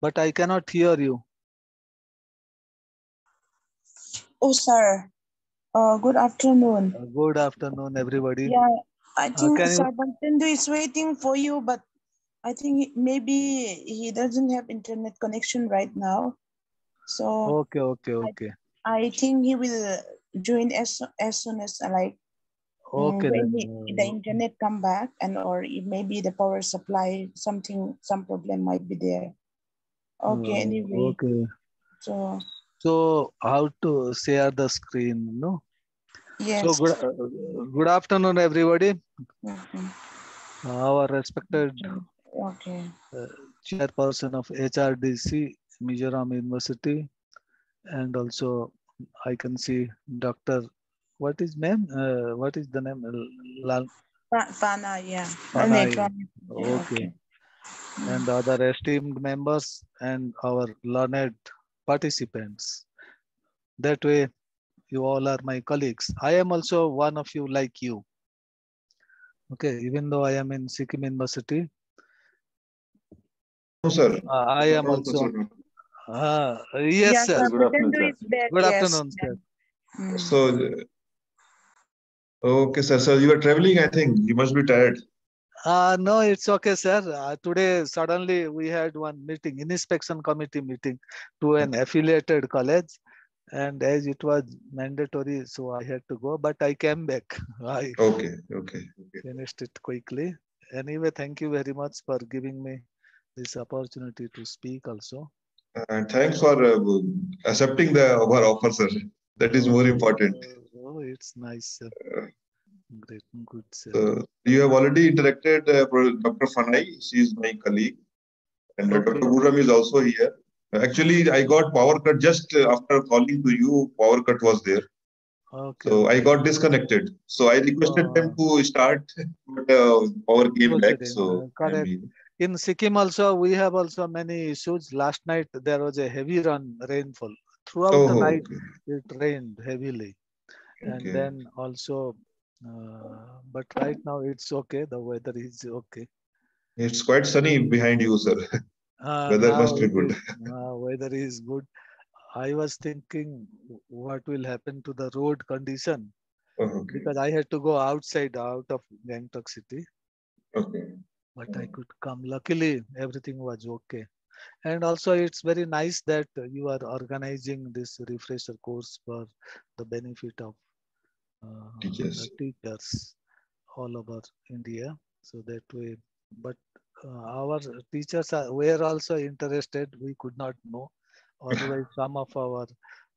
but I cannot hear you. Oh, sir. Uh, good afternoon. Uh, good afternoon, everybody. Yeah, I think can you- Sir Bhartendu is waiting for you, but I think maybe he doesn't have internet connection right now. So Okay, okay, okay. I think he will join as, as soon as uh, like mm, Okay, when he- the uh, internet come back and or maybe the power supply something some problem might be there. Okay, uh, anyway, Okay. so So how to share the screen, no? yes. So good, uh, good afternoon, everybody. Mhm. Our respected Okay. chairperson of HRDC, Mizoram University, and also I can see Dr. What is name? Uh, what is the name? Lal. Pa- Pana, yeah. Pana, yeah, Okay. And other esteemed members and our learned participants. That way, you all are my colleagues. I am also one of you like you. Okay, even though I am in Sikkim University, No, sir. uh, I am also. Uh, yes, Yeah, sir. Sir Good afternoon, sir. is back, Good yes. afternoon, sir. Mm. So, okay, sir. So you are traveling, I think. You must be tired. Uh, no, it's okay, sir. Uh, today, suddenly we had one meeting, inspection committee meeting to an affiliated college. And as it was mandatory, so I had to go, but I came back. I Okay, okay, okay. finished it quickly. Anyway, thank you very much for giving me this opportunity to speak also. And thanks for uh, accepting the our offer, sir. That is more important. Oh, it's nice, sir. Great, good, sir. So you have already interacted uh, Dr. Fanai. She is my colleague. And uh, Okay. Dr. Gurram is also here. Actually, I got power cut just uh, after calling to you. Power cut was there. Okay. So I got disconnected. So I requested them to start, but uh, power came Okay, back. So uh, correct. maybe- In Sikkim also, we have also many issues. Last night, there was a heavy run rainfall. Throughout the Oh, night, okay. it rained heavily. And then also, uh, but right now it's okay. The weather is okay. It's quite sunny behind you, sir. Uh, Weather must be good. uh, weather is good. I was thinking what will happen to the road condition Oh, okay. because I had to go outside out of Gangtok city. Okay. but I could come. Luckily, everything was okay. And also, it's very nice that you are organizing this refresher course for the benefit of Teachers. teachers all over India. So that way, but uh, our teachers are, were also interested. We could not know. Otherwise, some of our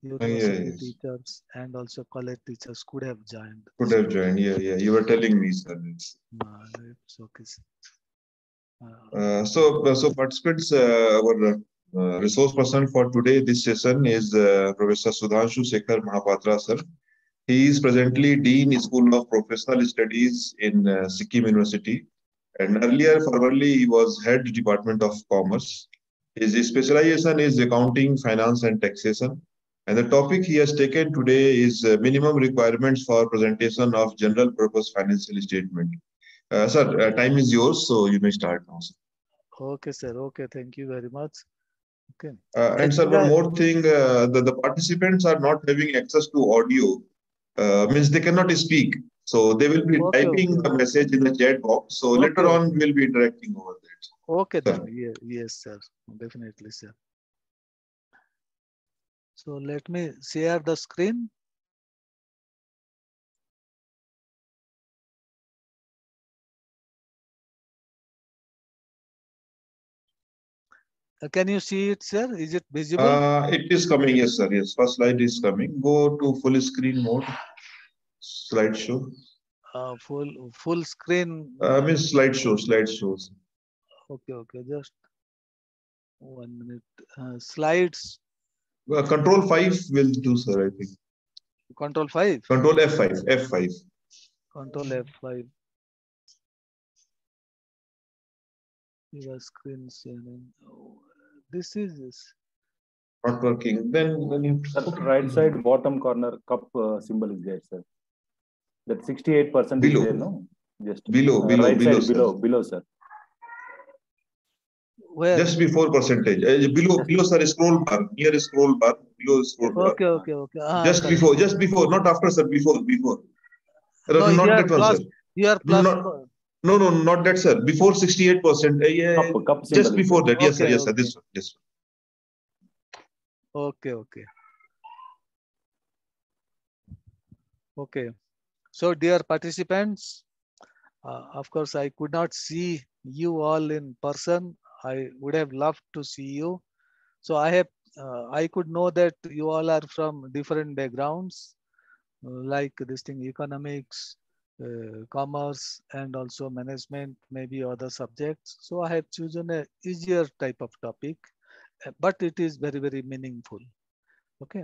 university yes. teachers and also college teachers could have joined. Could have joined. Yeah, yeah. You were telling me, sir. It's- Uh, it's okay. Uh, Uh, so, uh, so participants, uh, our uh, resource person for today, this session is uh, Professor Sudhanshu Sekhar Mahapatra, sir. He is presently Dean School of Professional Studies in uh, Sikkim University. And earlier, formerly, he was Head Department of Commerce. His specialization is accounting, finance, and taxation. And the topic he has taken today is uh, minimum requirements for presentation of general purpose financial statement. Uh, sir, uh, time is yours, so you may start now. Sir. Okay, sir. Okay, thank you very much. Okay. Uh, and sir, one more thing, uh, the, the participants are not having access to audio, uh, means they cannot speak. So they will be Okay, typing okay. the message in the chat box. So later on, we'll be interacting over that. Okay, Sir. Yeah, yes, sir. Definitely, sir. So let me share the screen. Can you see it, sir? Is it visible? Uh, it is coming, yes, sir. Yes, first slide is coming. Go to full screen mode. Slideshow. Uh, full full screen. Uh, mean slideshow, slideshows. Okay, okay. Just one minute. Uh, slides. Uh, control 5 will do, sir, I think. Control five. Control F5, F5. Control F5. Your screen sharing. Oh, this is. Not working. Then, then you Sir, right side bottom corner cup uh, symbol is there, sir. That 68% Below. is there, no? Just Below, uh, below, right below, side below, below, sir. Where? Just before percentage. Uh, below, below, sir, scroll bar. Near scroll bar. Below scroll bar. okay, okay, okay. Ah, Just correct. before, just before, not after, sir. Before, before. No, not here that one, plus- sir. Here plus. Not- No, no, not that, sir. Before 68%. Uh, yeah, Cup, cup just before that. Yes, sir. Okay, Yes, sir. This one. This one. Okay, okay. Okay. So dear participants, uh, of course, I could not see you all in person. I would have loved to see you. So I have, uh, I could know that you all are from different backgrounds, like this thing, economics, uh, commerce, and also management, maybe other subjects. So I have chosen a easier type of topic, uh, but it is very, very meaningful. Okay.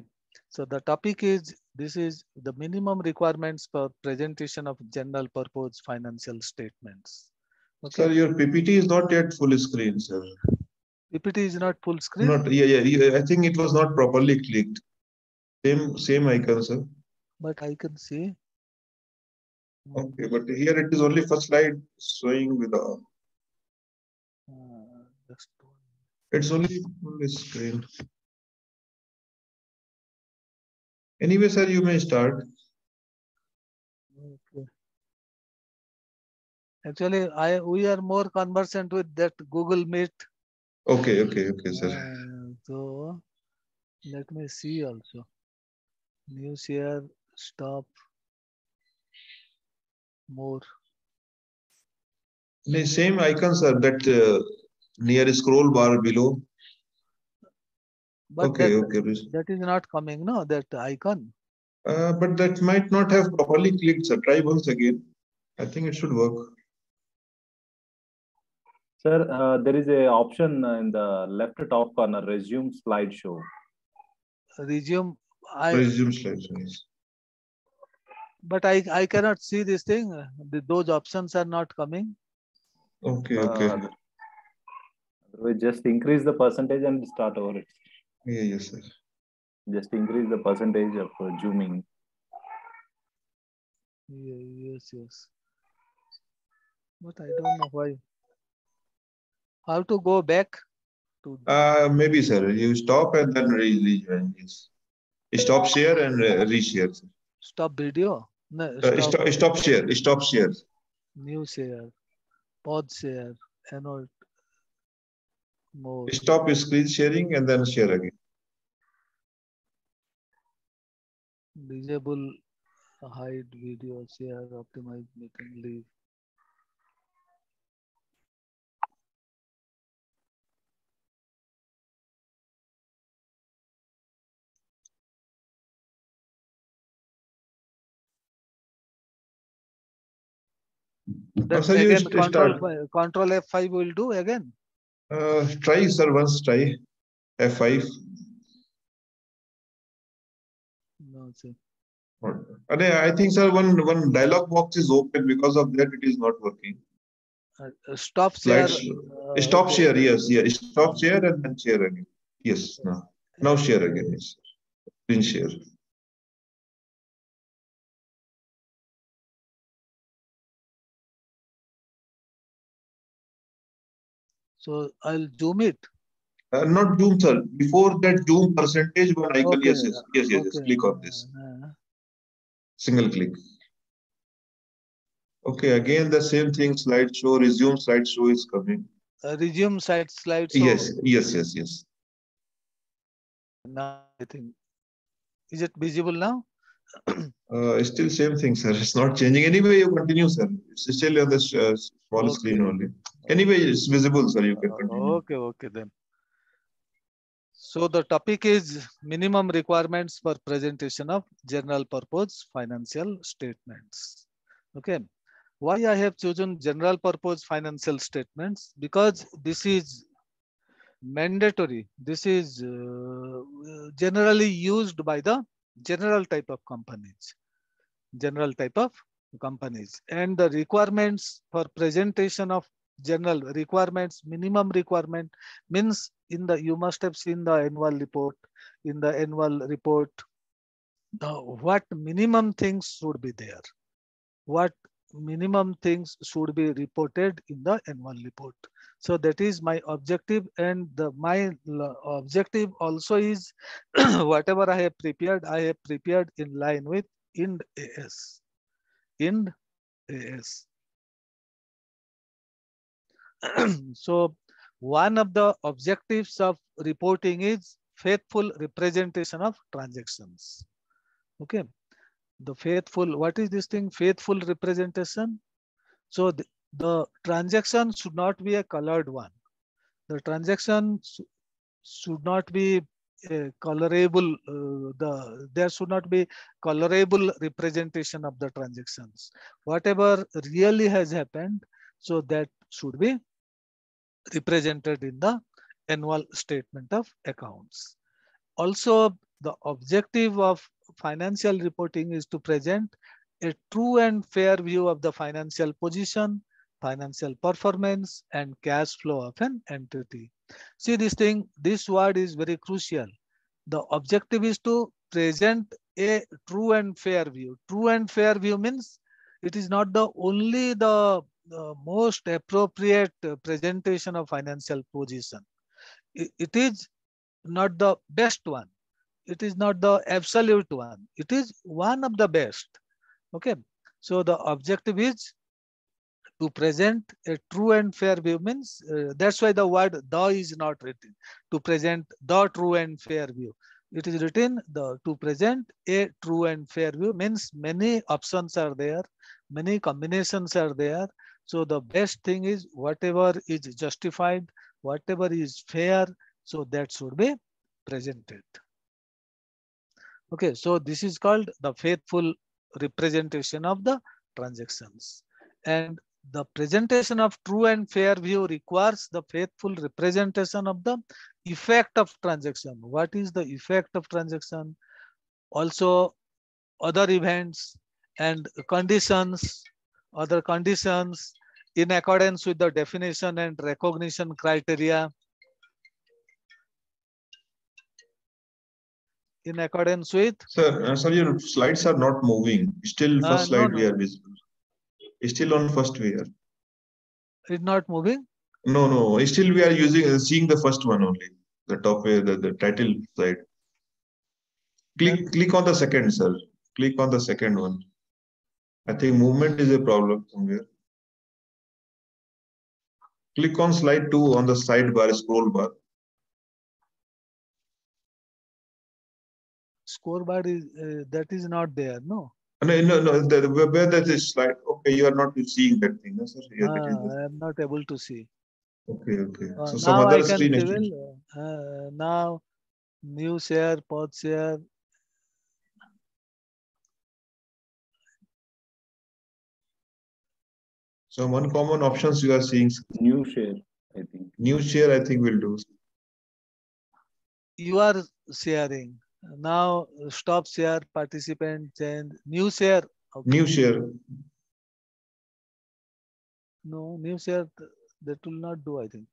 So the topic is, this is the minimum requirements for presentation of general purpose financial statements. Sir, your PPT is not yet full screen, sir. PPT is not full screen. Not, yeah, yeah, yeah. I think it was not properly clicked. Same, same icon, sir. but I can see. Okay, but here it is only first slide showing with the, uh, it's only full screen. Anyway, sir, you may start. Okay. Actually, I we are more conversant with that Google Meet. Okay, okay, okay, sir. Uh, so let me see also. New share, stop, more. The same icon, sir, that uh, near scroll bar below. But Okay, that, okay. that is not coming, no, that icon. Uh, but that might not have properly clicked, sir. Try once again. I think it should work. Sir, uh, there is a option in the left top corner, resume slideshow. Resume, I, Resume slides. yes. But I, I cannot see this thing. the- Those options are not coming. Okay, okay. Uh, we just increase the percentage and start over it. Yeah, yes, sir. Just increase the percentage of uh, zooming. Ye- Yes, yes. But I don't know why. How to go back to, Uh, maybe, sir. You stop and then re rejoin. Yes. Stop share and uh, reshare. sir. stop video? No, Uh, stop share. Stop share. new share, pod share, annotate, more. Stop screen sharing and then share again. disable hide video share optimize meeting leave You again control control F5 will do again Uh, try, sir. Once try. F5. no sir. I think, sir, one one dialog box is open because of that. It is not working. Uh, stop share uh, Stop share. Yes, yeah. Stop share and then share again. Yes. Now, now share again. Yes. Screen share. So I'll zoom it Uh, not zoom, sir. Before that zoom percentage one icon. Okay, Yes, yes, yes, yes, yes. okay. Click on this. Uh, Single click. Okay, again the same thing. Slideshow, resume slideshow is coming. uh, resume slide so Yes, yes, yes, yes. now I think is it visible now Uh, still same thing, sir. It's not changing. Anyway, you continue, sir. It's still on the uh, small screen only. Anyway, it's visible, sir. You can continue. Okay, okay then. So the topic is minimum requirements for presentation of general purpose financial statements. Okay. Why I have chosen general purpose financial statements? Because this is mandatory. This is uh, generally used by the general type of companies. General type of companies. And the requirements for presentation of general requirements, minimum requirement means in the you must have seen the annual report in the annual report uh, what minimum things should be there what minimum things should be reported in the annual report. So that is my objective and the my objective also is whatever I have prepared, I have prepared in line with IND AS. IND AS. so one of the objectives of reporting is faithful representation of transactions. Okay. The faithful, what is this thing? Faithful representation. So the, the transaction should not be a colored one. The transaction should not be colorable, uh, the there should not be colorable representation of the transactions. Whatever really has happened, so that should be represented in the annual statement of accounts. Also, the objective of financial reporting is to present a true and fair view of the financial position, financial performance, and cash flow of an entity. See this thing, this word is very crucial. The objective is to present a true and fair view. True and fair view means it is not the only the, the most appropriate presentation of financial position. it, is not the best one it is not the absolute one. It is one of the best. Okay. So the objective is to present a true and fair view means uh, that's why the word the is not written to present the true and fair view. It is written the to present a true and fair view means many options are there, many combinations are there. So the best thing is whatever is justified, whatever is fair, so that should be presented. Okay, so this is called the faithful representation of the transactions. And the presentation of true and fair view requires the faithful representation of the effect of transaction. What is the effect of transaction? Also other events and conditions, other conditions in accordance with the definition and recognition criteria in accordance with? Sir, uh, sir, your slides are not moving. Still, first Uh, no, slide no. we are visible. Still on first we are. It's not moving. No, no. Still we are using uh, seeing the first one only. The top uh, the, the title slide. Click click on the second, sir. Click on the second one. I think movement is a problem somewhere. Click on slide two on the sidebar, scroll bar. Scoreboard is uh, that is not there. No. No, no, no. The, where that is slide. Okay, you are not seeing that thing, no, sir. Yeah, Ah, I am not able to see. okay, okay. Uh, So some I other can screen is. reveal. Uh, now new share, pod share. Some uncommon options you are seeing. New share, I think. New share, I think will do. You are sharing. Now stop share, participant change, new share. Okay. New share. No, new share that will not do, I think.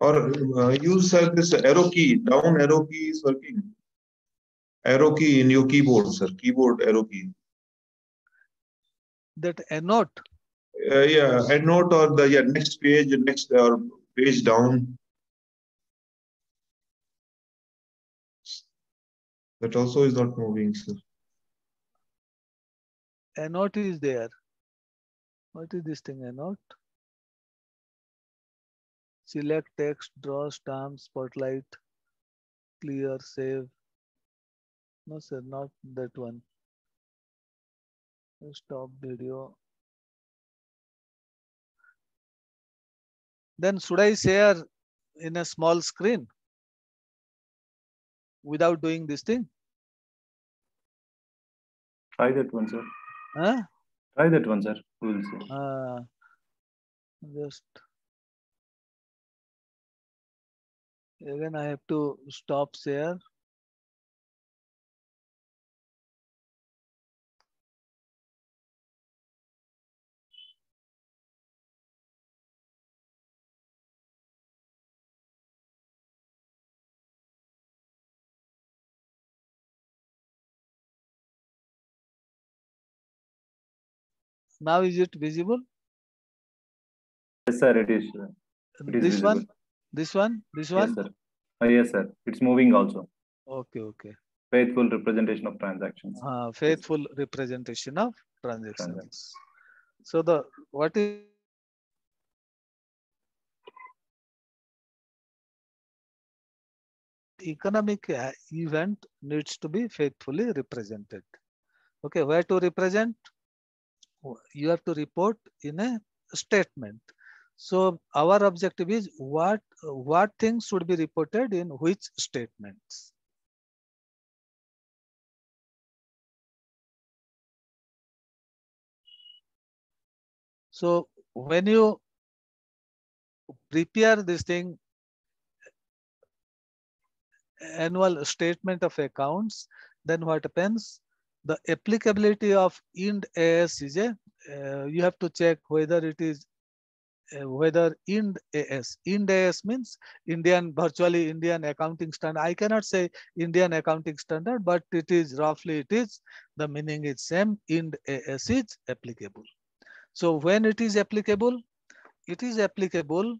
Or uh, use uh, this arrow key, down arrow key is working. Arrow key in your keyboard, sir. Keyboard arrow key. That annote. Uh, yeah, a note or the yeah, next page, next or page down. That also is not moving, sir. Annote is there. What is this thing? Annote. Select text, draw stamp, spotlight, clear, save. No, sir, not that one. Stop video. Then should I share in a small screen without doing this thing? Try that one, sir. Huh? Try that one, sir. We'll see. Uh, just again I have to stop share Now is it visible? Yes, sir, it is. uh, It is This one, this one, this Yes, one? sir. Uh, yes, sir. It's moving also. Okay, okay. Faithful representation of transactions. Uh, faithful representation of transactions. Transactions. So the, what is economic uh, event needs to be faithfully represented. Okay, where to represent? You have to report in a statement. So our objective is what what things should be reported in which statements. So when you prepare this thing, annual statement of accounts, then what happens? The applicability of Ind AS is a, uh, you have to check whether it is, uh, whether Ind AS. Ind AS means Indian, virtually Indian accounting standard. I cannot say Indian accounting standard, but it is roughly it is, the meaning is same, Ind AS is applicable. So when it is applicable, it is applicable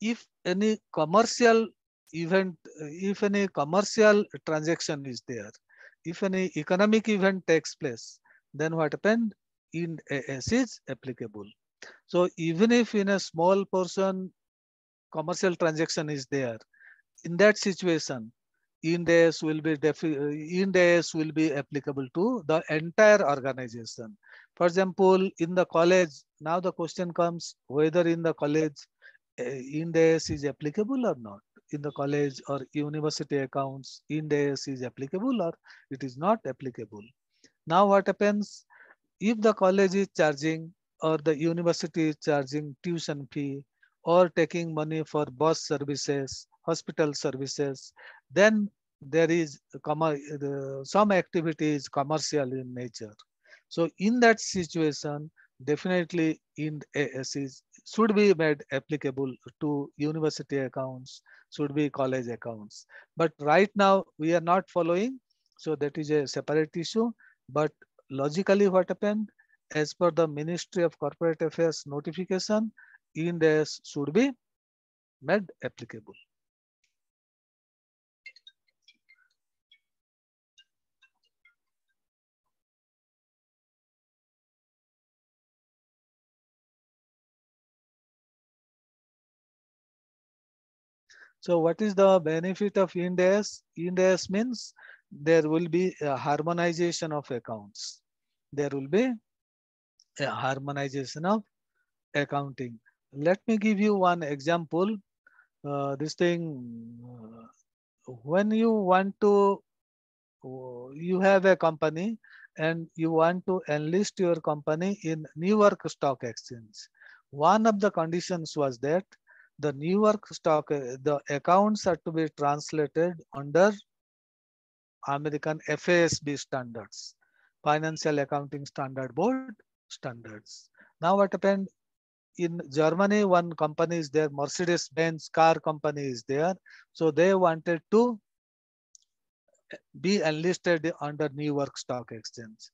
if any commercial event, if any commercial transaction is there, if any economic event takes place, then what happened? Ind AS is applicable. So even if in a small portion commercial transaction is there, in that situation, Ind AS will be Ind AS will be applicable to the entire organization. For example, in the college, now the question comes whether in the college uh, Ind AS is applicable or not. In the college or university accounts, Ind AS is applicable or it is not applicable. Now what happens if the college is charging or the university is charging tuition fee or taking money for bus services, hospital services, then there is some activities commercial in nature. So in that situation, definitely Ind AS is, should be made applicable to university accounts, should be college accounts. But right now we are not following, so that is a separate issue. But logically what happened, as per the Ministry of Corporate Affairs notification, Ind AS should be made applicable. So what is the benefit of Ind AS? Ind AS means there will be a harmonization of accounts. There will be a harmonization of accounting. Let me give you one example. Uh, this thing, uh, when you want to, uh, you have a company and you want to enlist your company in New York Stock Exchange. One of the conditions was that the New York stock, uh, the accounts are to be translated under American FASB standards, Financial Accounting Standard Board standards. Now what happened? In Germany, one company is there, Mercedes-Benz car company is there. So they wanted to be enlisted under New York Stock Exchange.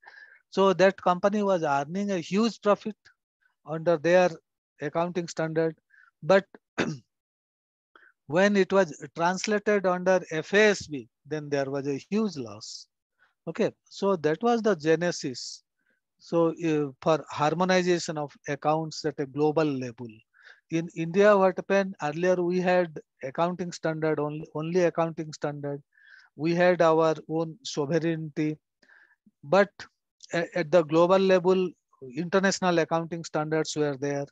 So that company was earning a huge profit under their accounting standard. But when it was translated under FASB, then there was a huge loss. Okay, so that was the genesis. So uh, for harmonization of accounts at a global level. In India, what happened earlier, we had accounting standard, only, only accounting standard. We had our own sovereignty, but at, at the global level, international accounting standards were there.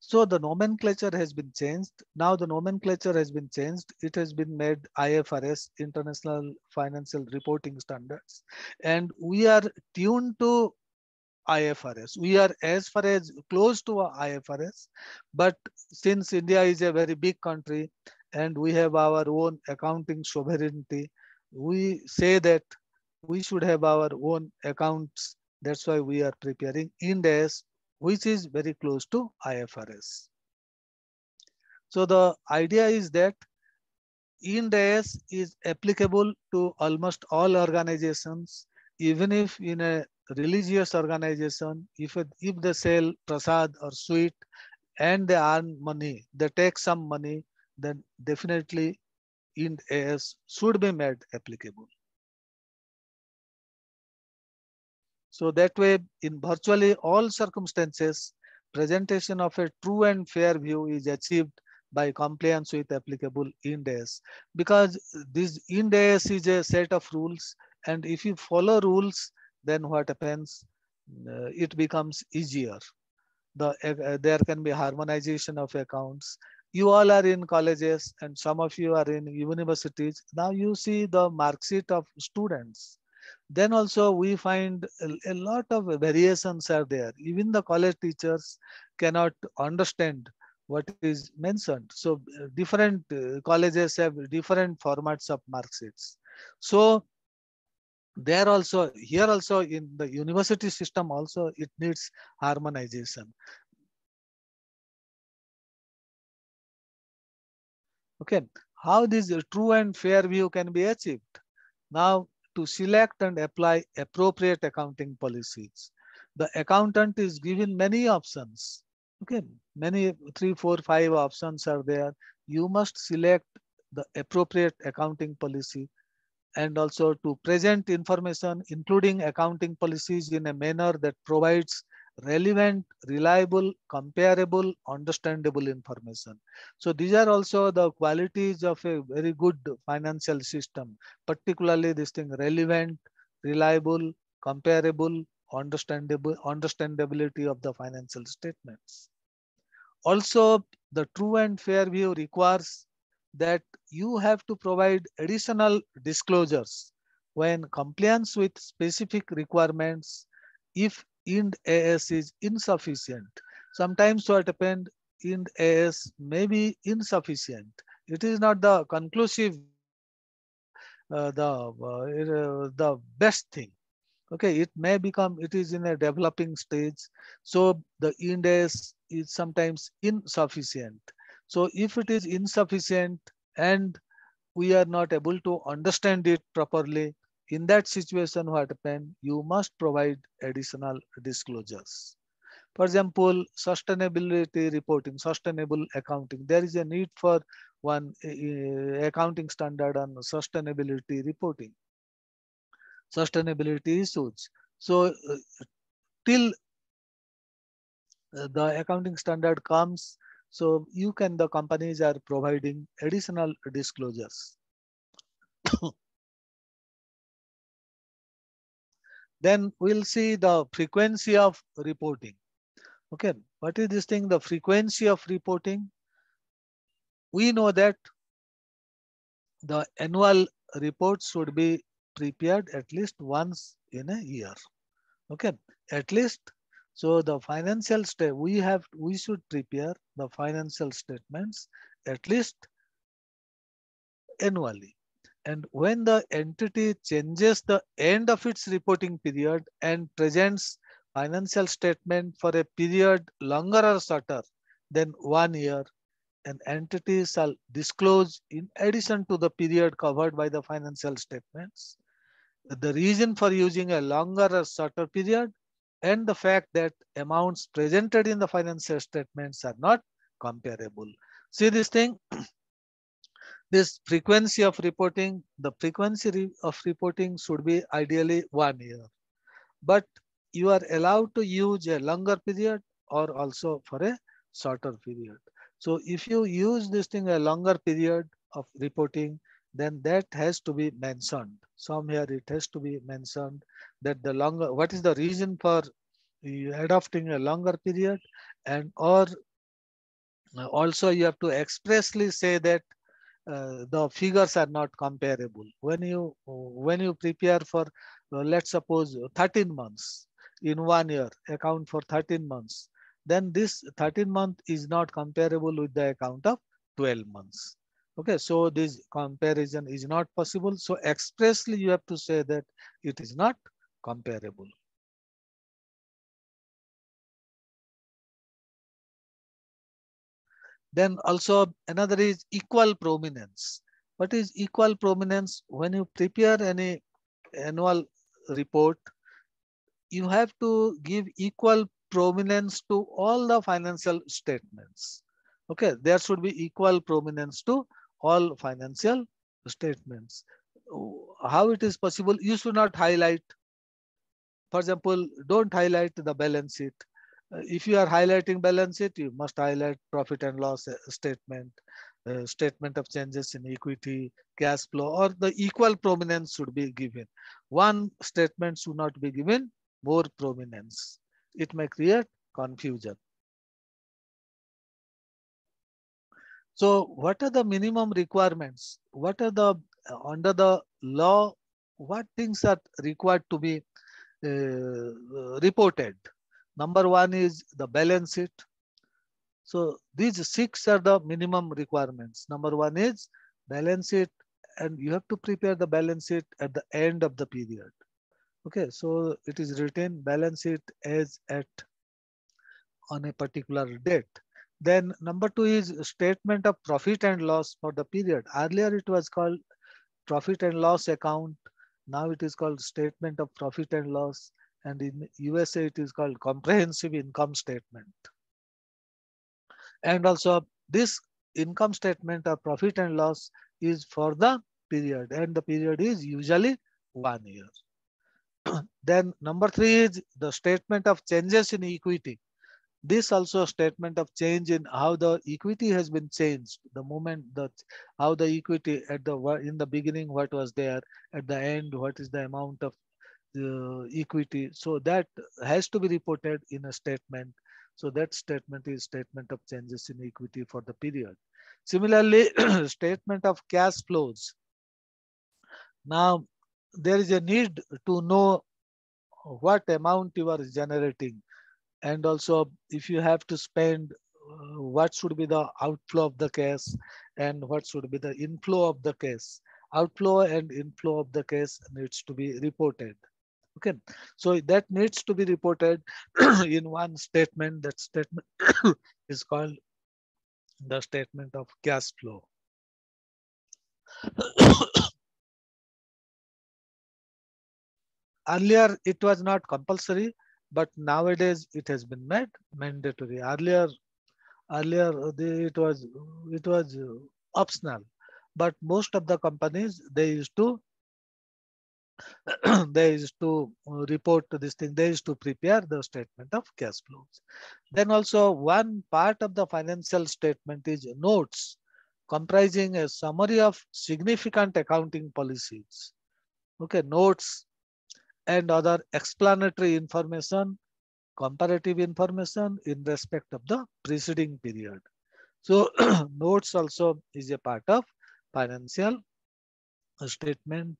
So the nomenclature has been changed. Now the nomenclature has been changed. It has been made IFRS, International Financial Reporting Standards. And we are tuned to IFRS. We are as far as close to IFRS, but since India is a very big country and we have our own accounting sovereignty, we say that we should have our own accounts. That's why we are preparing Ind AS which is very close to IFRS. So the idea is that Ind AS is applicable to almost all organizations, even if in a religious organization, if, if they sell prasad or sweet and they earn money, they take some money, then definitely Ind AS should be made applicable. So that way, in virtually all circumstances, presentation of a true and fair view is achieved by compliance with applicable Ind AS. Because this Ind AS is a set of rules, and if you follow rules, then what happens? Uh, it becomes easier. The, uh, there can be harmonization of accounts. You all are in colleges and some of you are in universities. Now you see the mark sheet of students then also we find a, lot of variations are there. Even the college teachers cannot understand what is mentioned. So uh, different uh, colleges have different formats of mark sheets. So there also, here also in the university system also, it needs harmonization. Okay, how this true and fair view can be achieved? Now to select and apply appropriate accounting policies. The accountant is given many options. Okay, many three, four, five options are there. You must select the appropriate accounting policy and also to present information, including accounting policies in a manner that provides relevant, reliable, comparable, understandable information. So these are also the qualities of a very good financial system, particularly this thing relevant, reliable, comparable, understandable, understandability of the financial statements. Also, the true and fair view requires that you have to provide additional disclosures when compliance with specific requirements if Ind AS is insufficient. Sometimes what happened, Ind AS may be insufficient. It is not the conclusive, uh, the, uh, the best thing. Okay, it may become, it is in a developing stage. So the Ind AS is sometimes insufficient. So if it is insufficient and we are not able to understand it properly, in that situation, what happen? You must provide additional disclosures. For example, sustainability reporting, sustainable accounting. There is a need for one uh, accounting standard on sustainability reporting, sustainability issues. So uh, till uh, the accounting standard comes, so you can, the companies are providing additional disclosures. Then we'll see the frequency of reporting. Okay, what is this thing? The frequency of reporting. We know that the annual report should be prepared at least once in a year. Okay, at least. So the financial state we have we should prepare the financial statements at least annually. And when the entity changes the end of its reporting period and presents financial statement for a period longer or shorter than one year, an entity shall disclose in addition to the period covered by the financial statements, the reason for using a longer or shorter period and the fact that amounts presented in the financial statements are not comparable. See this thing, this frequency of reporting, the frequency re of reporting should be ideally one year. But you are allowed to use a longer period or also for a shorter period. So if you use this thing a longer period of reporting, then that has to be mentioned. Somewhere it has to be mentioned that the longer, what is the reason for adopting a longer period and or also you have to expressly say that uh, the figures are not comparable. When you when you prepare for uh, let's suppose 13 months in one year, account for 13 months, then this 13 month is not comparable with the account of 12 months. Okay, so this comparison is not possible. So expressly you have to say that it is not comparable. Then also another is equal prominence. What is equal prominence? When you prepare any annual report, you have to give equal prominence to all the financial statements. Okay, there should be equal prominence to all financial statements. How it is possible? You should not highlight. For example, don't highlight the balance sheet. Uh, if you are highlighting balance sheet, you must highlight profit and loss uh, statement, uh, statement of changes in equity, cash flow, or the equal prominence should be given. One statement should not be given more prominence. It may create confusion. So what are the minimum requirements? What are the, under the law, what things are required to be uh, reported? Number one is the balance sheet. So these six are the minimum requirements. Number one is balance sheet and you have to prepare the balance sheet at the end of the period. Okay, so it is written balance sheet as at on a particular date. Then number two is statement of profit and loss for the period. Earlier it was called profit and loss account. Now it is called statement of profit and loss. And in USA it is called comprehensive income statement. And also this income statement of profit and loss is for the period and the period is usually one year. then number three is the statement of changes in equity. This also a statement of change in how the equity has been changed. The moment that how the equity at the in the beginning what was there at the end what is the amount of the equity. So that has to be reported in a statement. So that statement is statement of changes in equity for the period. Similarly, statement of cash flows. Now there is a need to know what amount you are generating and also if you have to spend uh, what should be the outflow of the cash and what should be the inflow of the cash outflow and inflow of the cash needs to be reported okay. So that needs to be reported in one statement. That statement is called the statement of cash flow. Earlier it was not compulsory but nowadays it has been made mandatory. Earlier earlier it was it was optional. But most of the companies they used to they used to uh, report to this thing. They used to prepare the statement of cash flows. Then also one part of the financial statement is notes comprising a summary of significant accounting policies. Okay notes and other explanatory information, comparative information in respect of the preceding period. So notes also is a part of financial statement,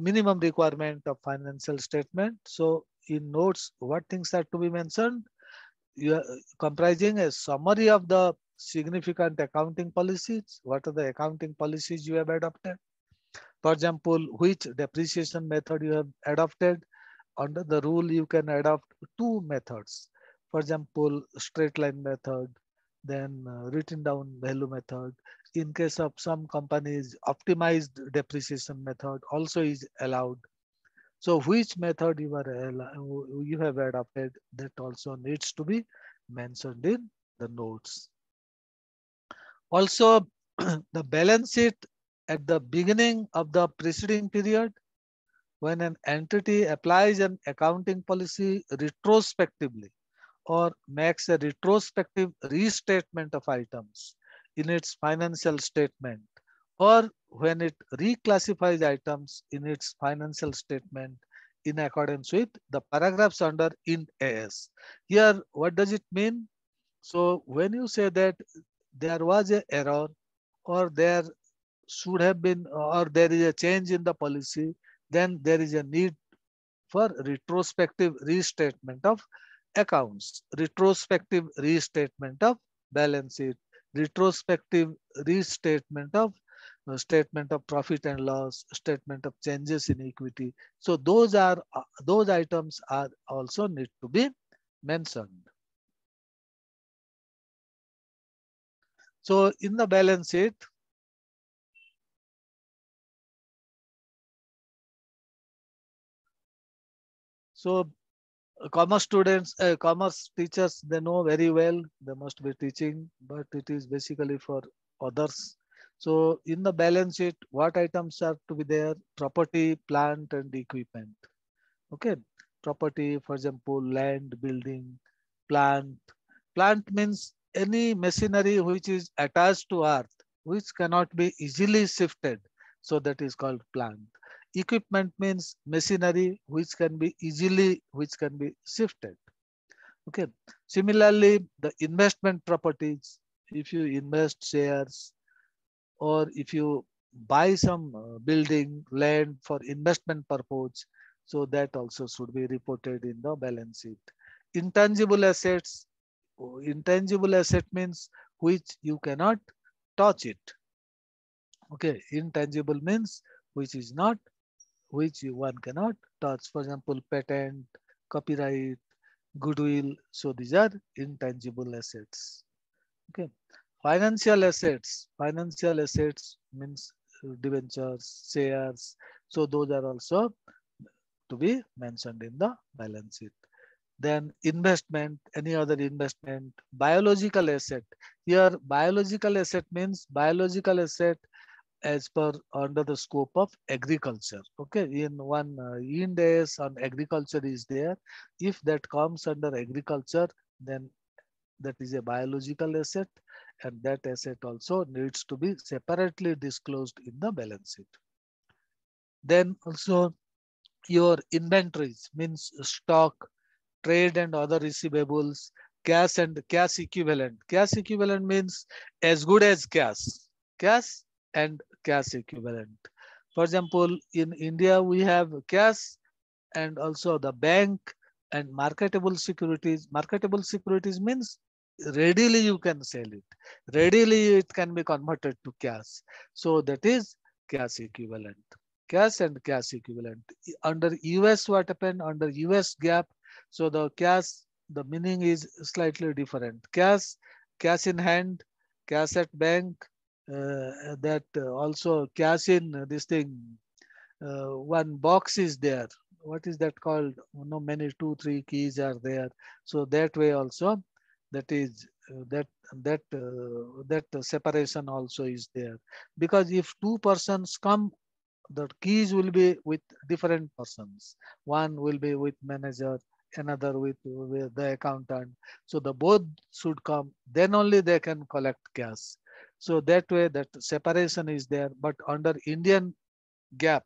minimum requirement of financial statement. So in notes, what things are to be mentioned? You comprising a summary of the significant accounting policies. What are the accounting policies you have adopted? For example, which depreciation method you have adopted. Under the rule, you can adopt two methods. For example, straight line method, then uh, written down value method. In case of some companies, optimized depreciation method also is allowed. So which method you are you have adopted that also needs to be mentioned in the notes. Also, the balance sheet at the beginning of the preceding period when an entity applies an accounting policy retrospectively or makes a retrospective restatement of items in its financial statement or when it reclassifies items in its financial statement in accordance with the paragraphs under Ind AS. Here, what does it mean? So when you say that there was an error or there should have been or there is a change in the policy, then there is a need for retrospective restatement of accounts, retrospective restatement of balance sheet, retrospective restatement of uh, statement of profit and loss, statement of changes in equity. So those are uh, those items are also need to be mentioned. So in the balance sheet, So commerce students, uh, commerce teachers, they know very well, they must be teaching, but it is basically for others. So in the balance sheet, what items are to be there? Property, plant and equipment. Okay, property, for example, land, building, plant. Plant means any machinery which is attached to earth, which cannot be easily shifted. So that is called plant. Equipment means machinery which can be easily, which can be shifted. Okay. Similarly, the investment properties, if you invest shares or if you buy some uh, building, land for investment purpose, so that also should be reported in the balance sheet. Intangible assets, intangible asset means which you cannot touch it. Okay, intangible means which is not which one cannot touch. For example, patent, copyright, goodwill. So these are intangible assets. Okay. Financial assets. Financial assets means uh, debentures, shares. So those are also to be mentioned in the balance sheet. Then investment, any other investment, biological asset. Here, biological asset means biological asset as per under the scope of agriculture. Okay, in one uh, Ind AS on agriculture is there. If that comes under agriculture, then that is a biological asset and that asset also needs to be separately disclosed in the balance sheet. Then also your inventories means stock, trade and other receivables, cash and cash equivalent. Cash equivalent means as good as cash. Cash and cash equivalent. For example, in India, we have cash and also the bank and marketable securities. Marketable securities means readily you can sell it. Readily it can be converted to cash. So that is cash equivalent. Cash and cash equivalent. Under US, what happened? Under US GAAP, so the cash, the meaning is slightly different. Cash, cash in hand, cash at bank, that uh, also cash in uh, this thing, one box is there. What is that called? You know, many two, three keys are there. So that way also, that is that that uh, that separation also is there because if two persons come the keys will be with different persons one will be with manager another with, with the accountant so the both should come then only they can collect cash so that way that separation is there, but under Indian GAAP,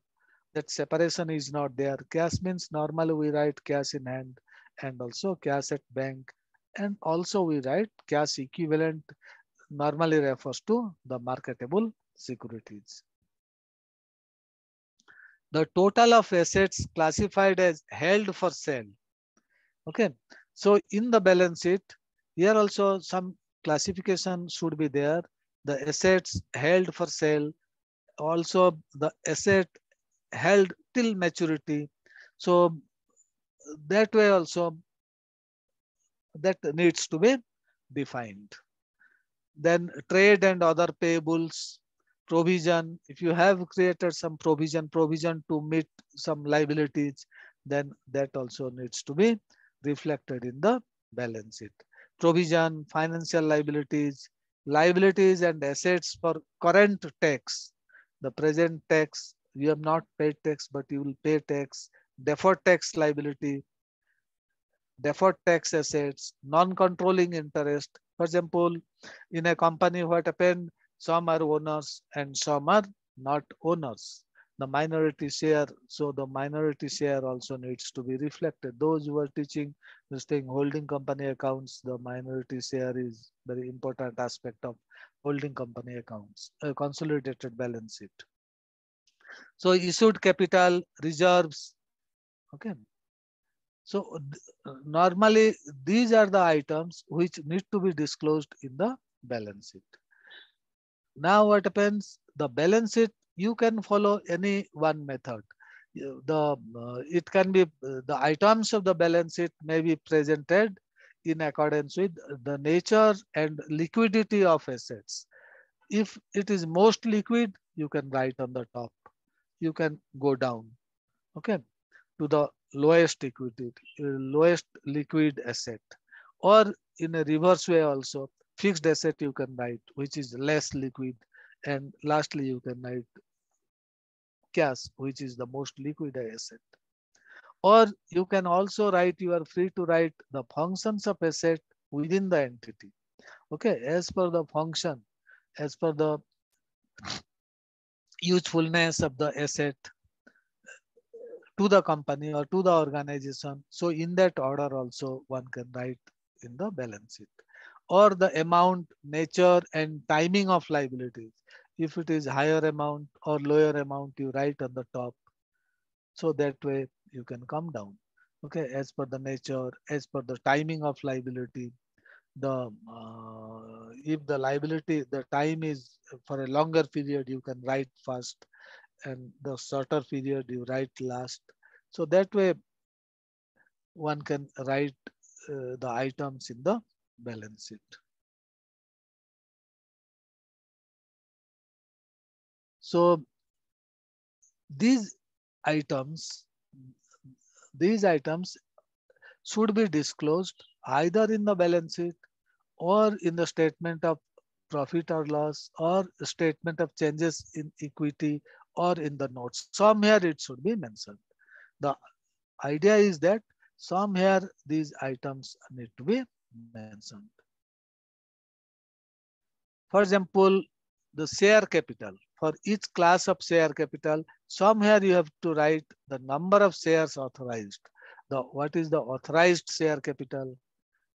that separation is not there. Cash means normally we write cash in hand and also cash at bank. And also we write cash equivalent normally refers to the marketable securities. The total of assets classified as held for sale. Okay. So in the balance sheet, here also some classification should be there the assets held for sale, also the asset held till maturity. So that way also that needs to be defined. Then trade and other payables, provision. If you have created some provision, provision to meet some liabilities, then that also needs to be reflected in the balance sheet. Provision, financial liabilities, liabilities and assets for current tax. The present tax, you have not paid tax, but you will pay tax, deferred tax liability, deferred tax assets, non-controlling interest. For example, in a company, what happened? Some are owners and some are not owners the minority share. So the minority share also needs to be reflected. Those who are teaching this thing, holding company accounts, the minority share is very important aspect of holding company accounts, a consolidated balance sheet. So issued capital, reserves, okay. So normally these are the items which need to be disclosed in the balance sheet. Now what happens? The balance sheet you can follow any one method. The uh, it can be uh, the items of the balance sheet may be presented in accordance with the nature and liquidity of assets. If it is most liquid, you can write on the top. You can go down, okay, to the lowest equity, uh, lowest liquid asset. Or in a reverse way also, fixed asset you can write, which is less liquid. And lastly, you can write cash, which is the most liquid asset. Or you can also write, you are free to write the functions of asset within the entity. Okay, as per the function, as per the usefulness of the asset to the company or to the organization. So in that order also one can write in the balance sheet or the amount, nature and timing of liabilities. If it is higher amount or lower amount, you write on the top. So that way you can come down. Okay, as per the nature, as per the timing of liability, the uh, if the liability, the time is for a longer period, you can write first and the shorter period you write last. So that way one can write uh, the items in the balance sheet. So these items, these items should be disclosed either in the balance sheet or in the statement of profit or loss or statement of changes in equity or in the notes. Somewhere it should be mentioned. The idea is that somewhere these items need to be mentioned. For example, the share capital. For each class of share capital, somewhere you have to write the number of shares authorized. The What is the authorized share capital?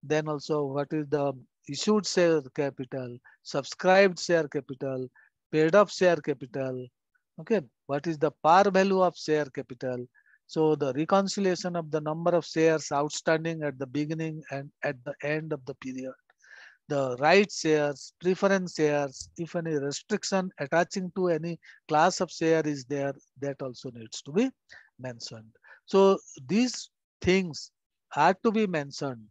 Then also what is the issued share capital, subscribed share capital, paid up share capital. Okay, what is the par value of share capital? So the reconciliation of the number of shares outstanding at the beginning and at the end of the period. The right shares, preference shares, if any restriction attaching to any class of share is there, that also needs to be mentioned. So these things are to be mentioned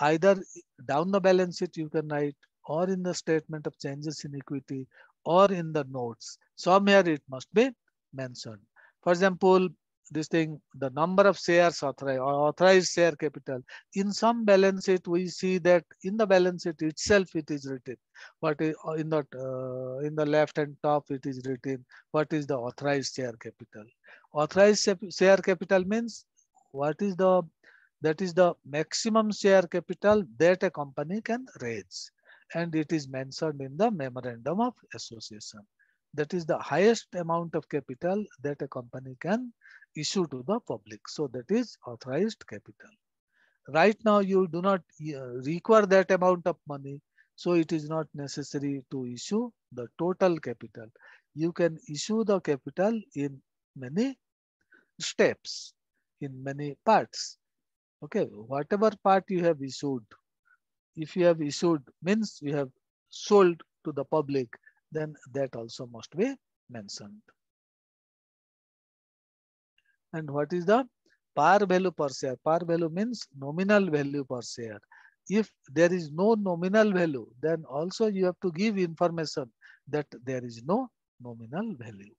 either down the balance sheet you can write or in the statement of changes in equity or in the notes. Somewhere it must be mentioned. For example, this thing, the number of shares authorized or authorized share capital. In some balance sheet, we see that in the balance sheet itself, it is written. What is uh, in the uh, in the left and top, it is written. What is the authorized share capital? Authorized share capital means what is the that is the maximum share capital that a company can raise. And it is mentioned in the memorandum of association. That is the highest amount of capital that a company can issue to the public. So that is authorized capital. Right now, you do not uh, require that amount of money. So it is not necessary to issue the total capital. You can issue the capital in many steps, in many parts. Okay, whatever part you have issued, if you have issued means you have sold to the public, then that also must be mentioned. And what is the par value per share? Par value means nominal value per share. If there is no nominal value, then also you have to give information that there is no nominal value.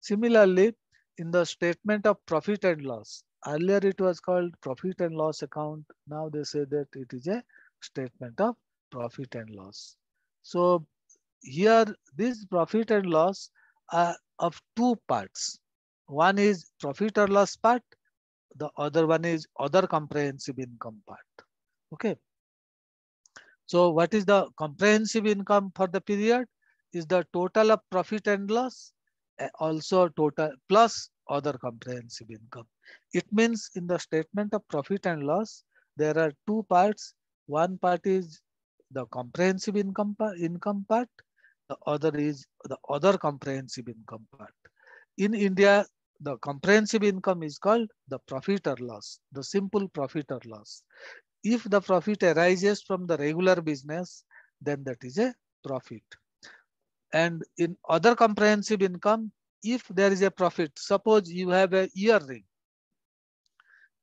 Similarly, in the statement of profit and loss. Earlier it was called profit and loss account. Now they say that it is a statement of profit and loss. So here this profit and loss are of two parts. One is profit or loss part. The other one is other comprehensive income part. Okay. So what is the comprehensive income for the period? Is the total of profit and loss also total plus other comprehensive income. It means in the statement of profit and loss, there are two parts. One part is the comprehensive income, income part. The other is the other comprehensive income part. In India, the comprehensive income is called the profit or loss, the simple profit or loss. If the profit arises from the regular business, then that is a profit. And in other comprehensive income, if there is a profit, suppose you have a earring.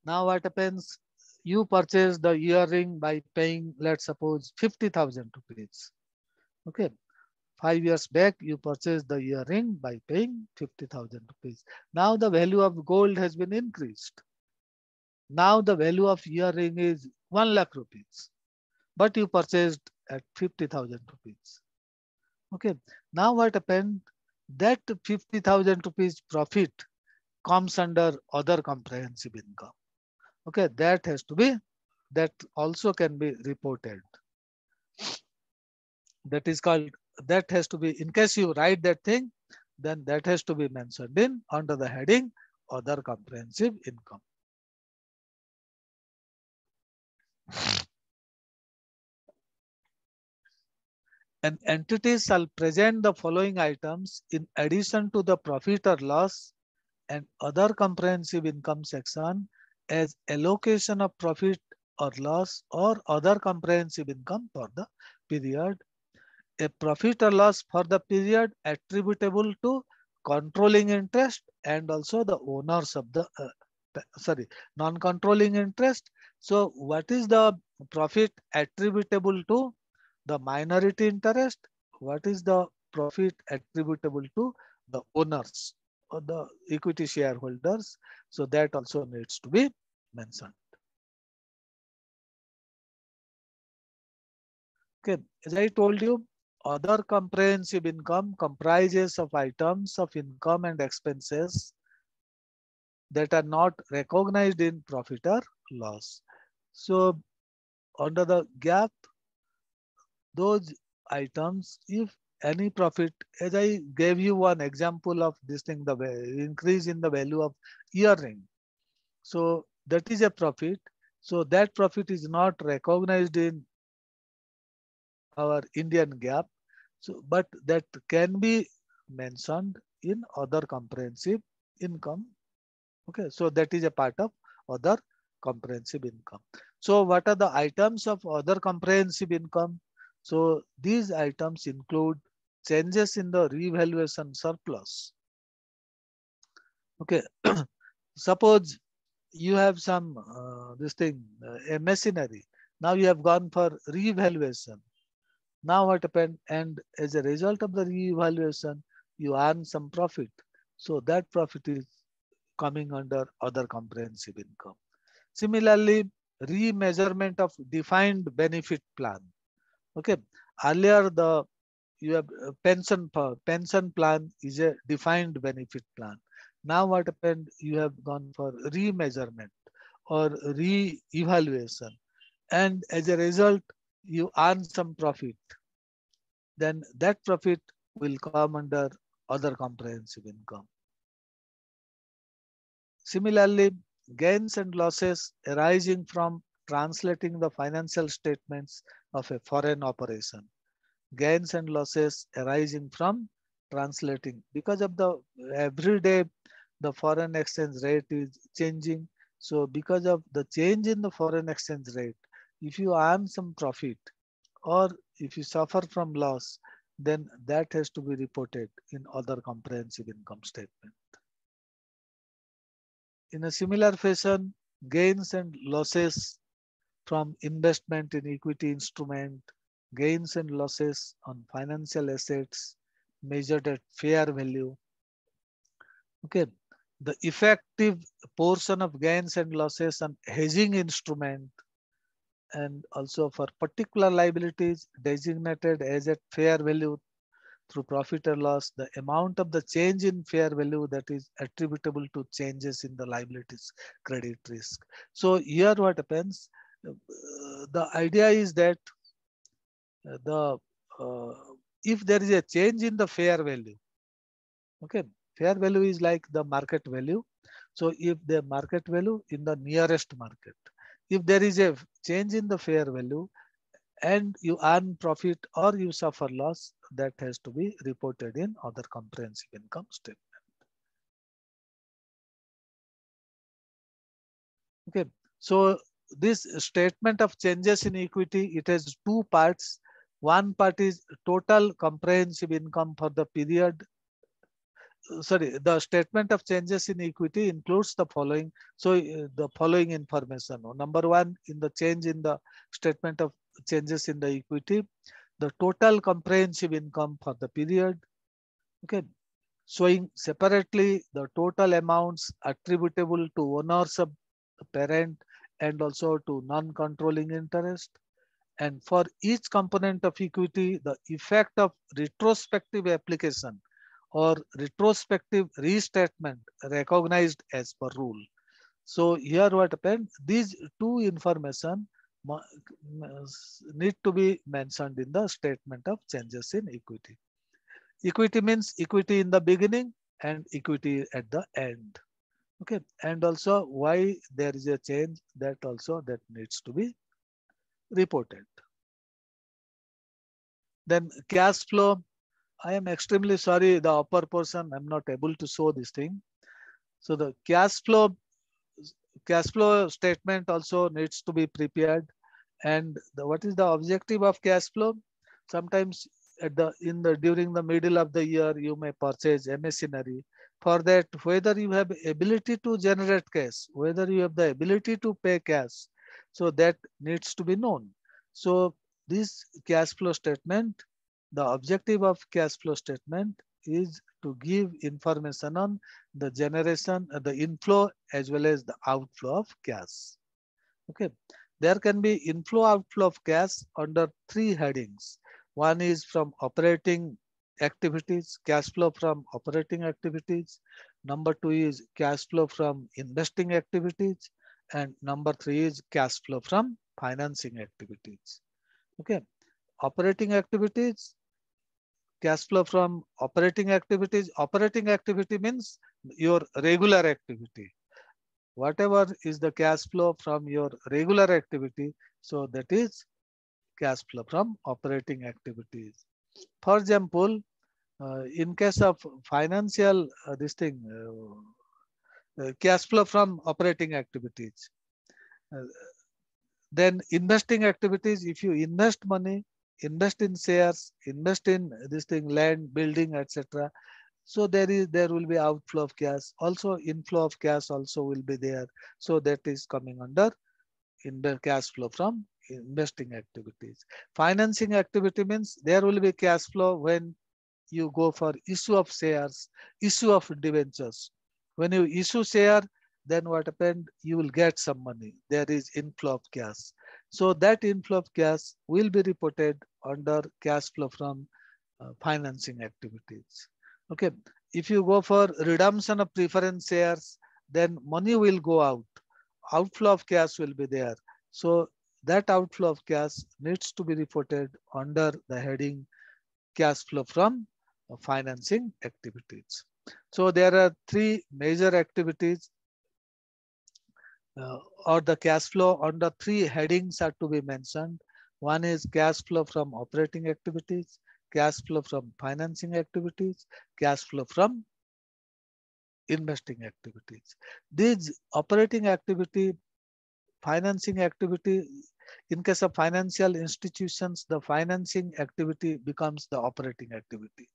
Now what happens? You purchase the earring by paying, let's suppose 50,000 rupees. Okay. Five years back, you purchased the earring by paying 50,000 rupees. Now the value of gold has been increased. Now the value of earring is 1 lakh rupees, but you purchased at 50,000 rupees. Okay, now what happened? That 50,000 rupees profit comes under other comprehensive income. Okay, that has to be, that also can be reported. That is called, that has to be, in case you write that thing, then that has to be mentioned in under the heading other comprehensive income. An entity shall present the following items in addition to the profit or loss and other comprehensive income section as allocation of profit or loss or other comprehensive income for the period. A profit or loss for the period attributable to controlling interest and also the owners of the, uh, sorry, non-controlling interest. So what is the profit attributable to the minority interest? What is the profit attributable to the owners or the equity shareholders? So that also needs to be mentioned. Okay, as I told you, other comprehensive income comprises of items of income and expenses that are not recognized in profit or loss. So under the GAAP, those items, if any profit, as I gave you one example of this thing, the increase in the value of earring. So that is a profit. So that profit is not recognized in our Indian GAAP. So, but that can be mentioned in other comprehensive income. Okay, so that is a part of other comprehensive income. So what are the items of other comprehensive income? So these items include changes in the revaluation surplus. Okay, suppose you have some uh, this thing uh, a machinery. Now you have gone for revaluation. Now what happened? And as a result of the revaluation, you earn some profit. So that profit is coming under other comprehensive income. Similarly, remeasurement of defined benefit plan. Okay, earlier the you have uh, pension pension plan is a defined benefit plan. Now what happened? You have gone for remeasurement or re-evaluation, and as a result, you earn some profit. Then that profit will come under other comprehensive income. Similarly, gains and losses arising from translating the financial statements of a foreign operation. Gains and losses arising from translating because of the every day the foreign exchange rate is changing. So because of the change in the foreign exchange rate, if you earn some profit or if you suffer from loss, then that has to be reported in other comprehensive income statement. In a similar fashion, gains and losses from investment in equity instrument, gains and losses on financial assets measured at fair value. Okay, the effective portion of gains and losses on hedging instrument and also for particular liabilities designated as at fair value through profit or loss, the amount of the change in fair value that is attributable to changes in the liabilities credit risk. So here what happens, uh, the idea is that uh, the uh, if there is a change in the fair value, okay, fair value is like the market value. So if the market value in the nearest market, if there is a change in the fair value and you earn profit or you suffer loss, that has to be reported in other comprehensive income statement. Okay, so this statement of changes in equity, it has two parts. One part is total comprehensive income for the period. Sorry, the statement of changes in equity includes the following. So uh, the following information. Number one, in the change in the statement of changes in the equity, the total comprehensive income for the period. Okay, showing separately the total amounts attributable to owners of the parent and also to non-controlling interest. And for each component of equity, the effect of retrospective application or retrospective restatement recognized as per rule. So here what happened, these two information need to be mentioned in the statement of changes in equity. Equity means equity in the beginning and equity at the end. Okay, and also why there is a change that also that needs to be reported. Then cash flow. I am extremely sorry, the upper portion, I'm not able to show this thing. So the cash flow, cash flow statement also needs to be prepared. And the, what is the objective of cash flow? Sometimes at the in the during the middle of the year, you may purchase a machinery. For that, whether you have ability to generate cash, whether you have the ability to pay cash, so that needs to be known. So this cash flow statement, the objective of cash flow statement is to give information on the generation, uh, the inflow as well as the outflow of cash. Okay, there can be inflow outflow of cash under three headings. One is from operating activities, cash flow from operating activities. Number two is cash flow from investing activities. And number three is cash flow from financing activities. Okay, operating activities, cash flow from operating activities. Operating activity means your regular activity. Whatever is the cash flow from your regular activity, so that is cash flow from operating activities. For example, uh, in case of financial, uh, this thing, uh, uh cash flow from operating activities. Uh, then investing activities, if you invest money, invest in shares, invest in this thing, land, building, etc. So there is there will be outflow of cash. Also inflow of cash also will be there. So that is coming under in the cash flow from investing activities. Financing activity means there will be cash flow when you go for issue of shares, issue of debentures. When you issue share, then what happened? You will get some money. There is inflow of cash. So that inflow of cash will be reported under cash flow from uh, financing activities. Okay, if you go for redemption of preference shares, then money will go out. Outflow of cash will be there. So that outflow of cash needs to be reported under the heading cash flow from financing activities. So there are three major activities uh, or the cash flow under three headings are to be mentioned. One is cash flow from operating activities, cash flow from financing activities, cash flow from investing activities. These operating activity, financing activity, in case of financial institutions, the financing activity becomes the operating activity.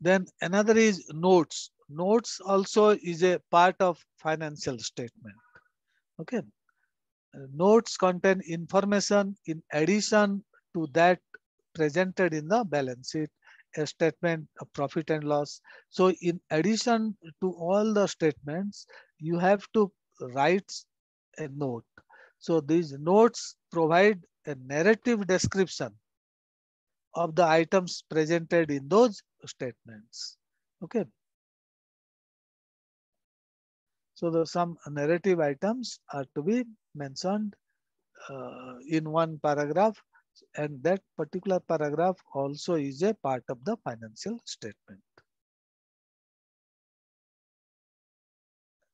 Then another is notes. Notes also is a part of financial statement. Okay. Notes contain information in addition to that presented in the balance sheet, a statement of profit and loss. So in addition to all the statements, you have to write a note. So these notes provide a narrative description of the items presented in those statements. Okay. So the some narrative items are to be mentioned uh, in one paragraph and that particular paragraph also is a part of the financial statement.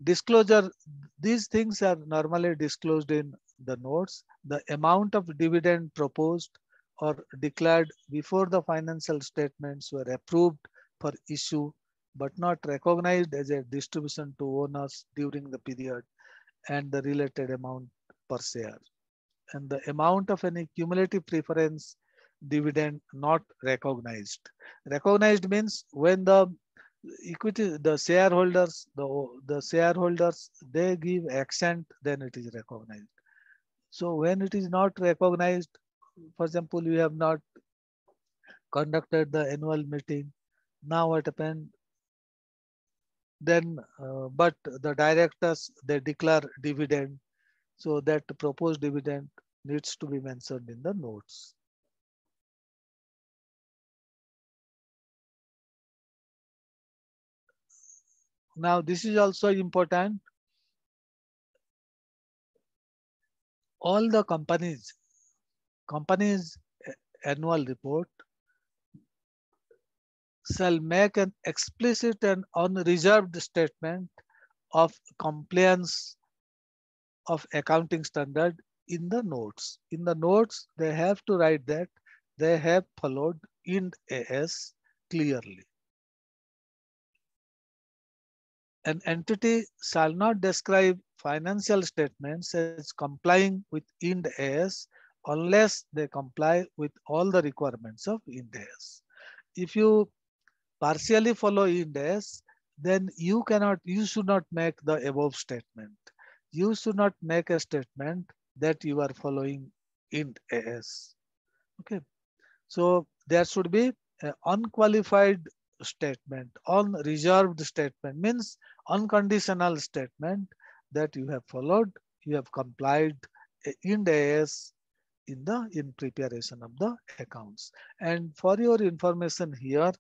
Disclosure, these things are normally disclosed in the notes. The amount of dividend proposed or declared before the financial statements were approved for issue but not recognized as a distribution to owners during the period and the related amount per share. And the amount of any cumulative preference dividend not recognized. Recognized means when the equity, the shareholders, the, the shareholders, they give accent, then it is recognized. So when it is not recognized, for example, we have not conducted the annual meeting. Now what happened? Then, uh, but the directors, they declare dividend. So that proposed dividend needs to be mentioned in the notes. Now, this is also important. All the companies, companies eh, annual report shall make an explicit and unreserved statement of compliance of accounting standard in the notes. In the notes, they have to write that they have followed Ind AS clearly. An entity shall not describe financial statements as complying with Ind AS unless they comply with all the requirements of Ind AS. If you partially follow Ind AS, then you cannot, you should not make the above statement. You should not make a statement that you are following Ind AS. Okay. So there should be an unqualified statement, unreserved statement means unconditional statement that you have followed, you have complied eh, Ind AS in the in preparation of the accounts. And for your information here,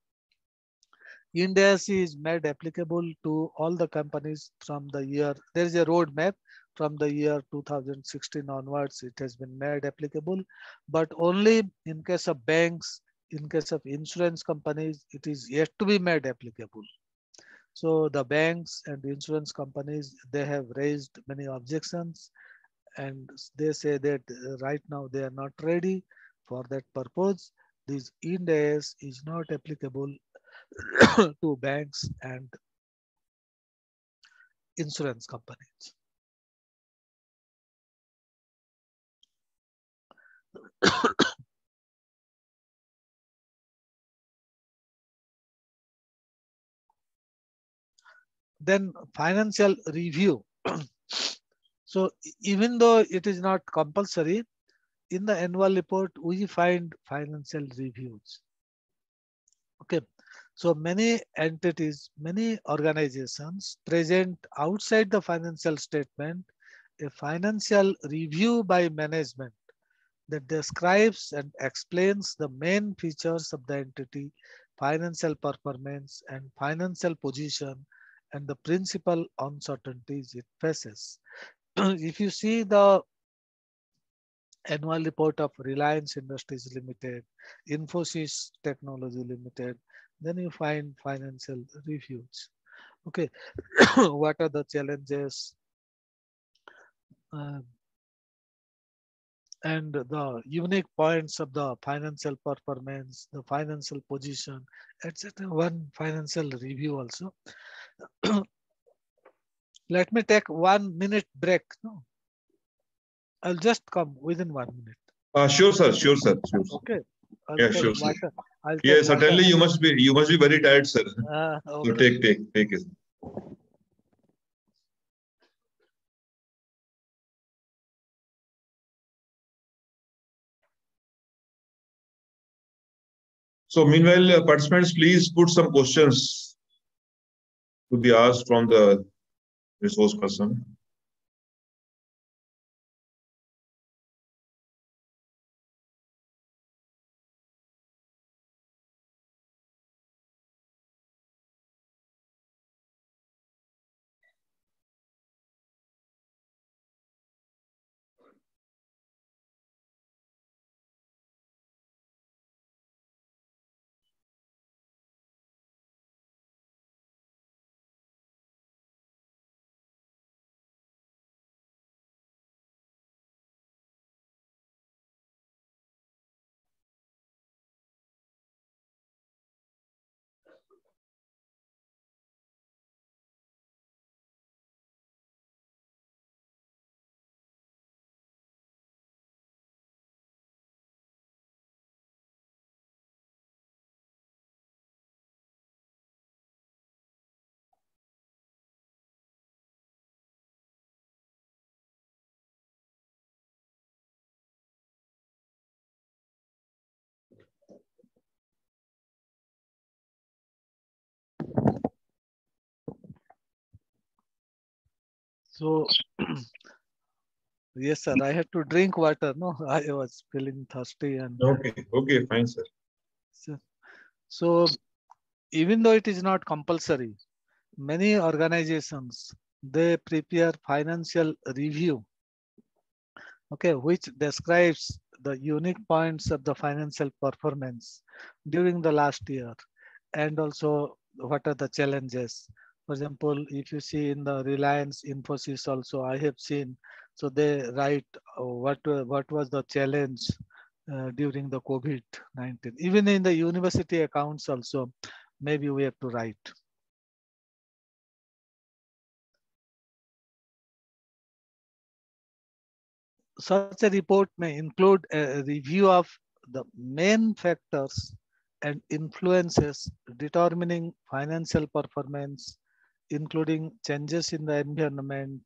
Ind AS is made applicable to all the companies from the year, there is a roadmap from the year 2016 onwards, it has been made applicable, but only in case of banks, in case of insurance companies, it is yet to be made applicable. So the banks and insurance companies, they have raised many objections and they say that uh, right now they are not ready for that purpose. This Ind AS is not applicable to banks and insurance companies. then financial review. so even though it is not compulsory, in the annual report, we find financial reviews. Okay, so many entities, many organizations present outside the financial statement, a financial review by management that describes and explains the main features of the entity, financial performance and financial position and the principal uncertainties it faces. if you see the annual report of Reliance Industries Limited, Infosys Technology Limited, then you find financial reviews. Okay, what are the challenges? Uh, and the unique points of the financial performance, the financial position, etc. One financial review also. Let me take one minute break. No? I'll just come within one minute. Uh, sure, sir. Sure, sir. Sure. Sir. Okay. I'll yeah, sure, sir. I'll yeah, certainly water. you must be you must be very tired, sir. Uh, okay. So take take take it. So meanwhile, uh, participants, please put some questions to be asked from the resource person. So, yes, sir, I had to drink water. No, I was feeling thirsty and. Okay, okay, fine, sir. So, so even though it is not compulsory, many organizations, they prepare financial review, okay, which describes the unique points of the financial performance during the last year and also what are the challenges. For example, if you see in the Reliance Infosys also, I have seen, so they write uh, what, what was the challenge uh, during the COVID-19. Even in the university accounts also, maybe we have to write. Such a report may include a review of the main factors and influences determining financial performance, including changes in the environment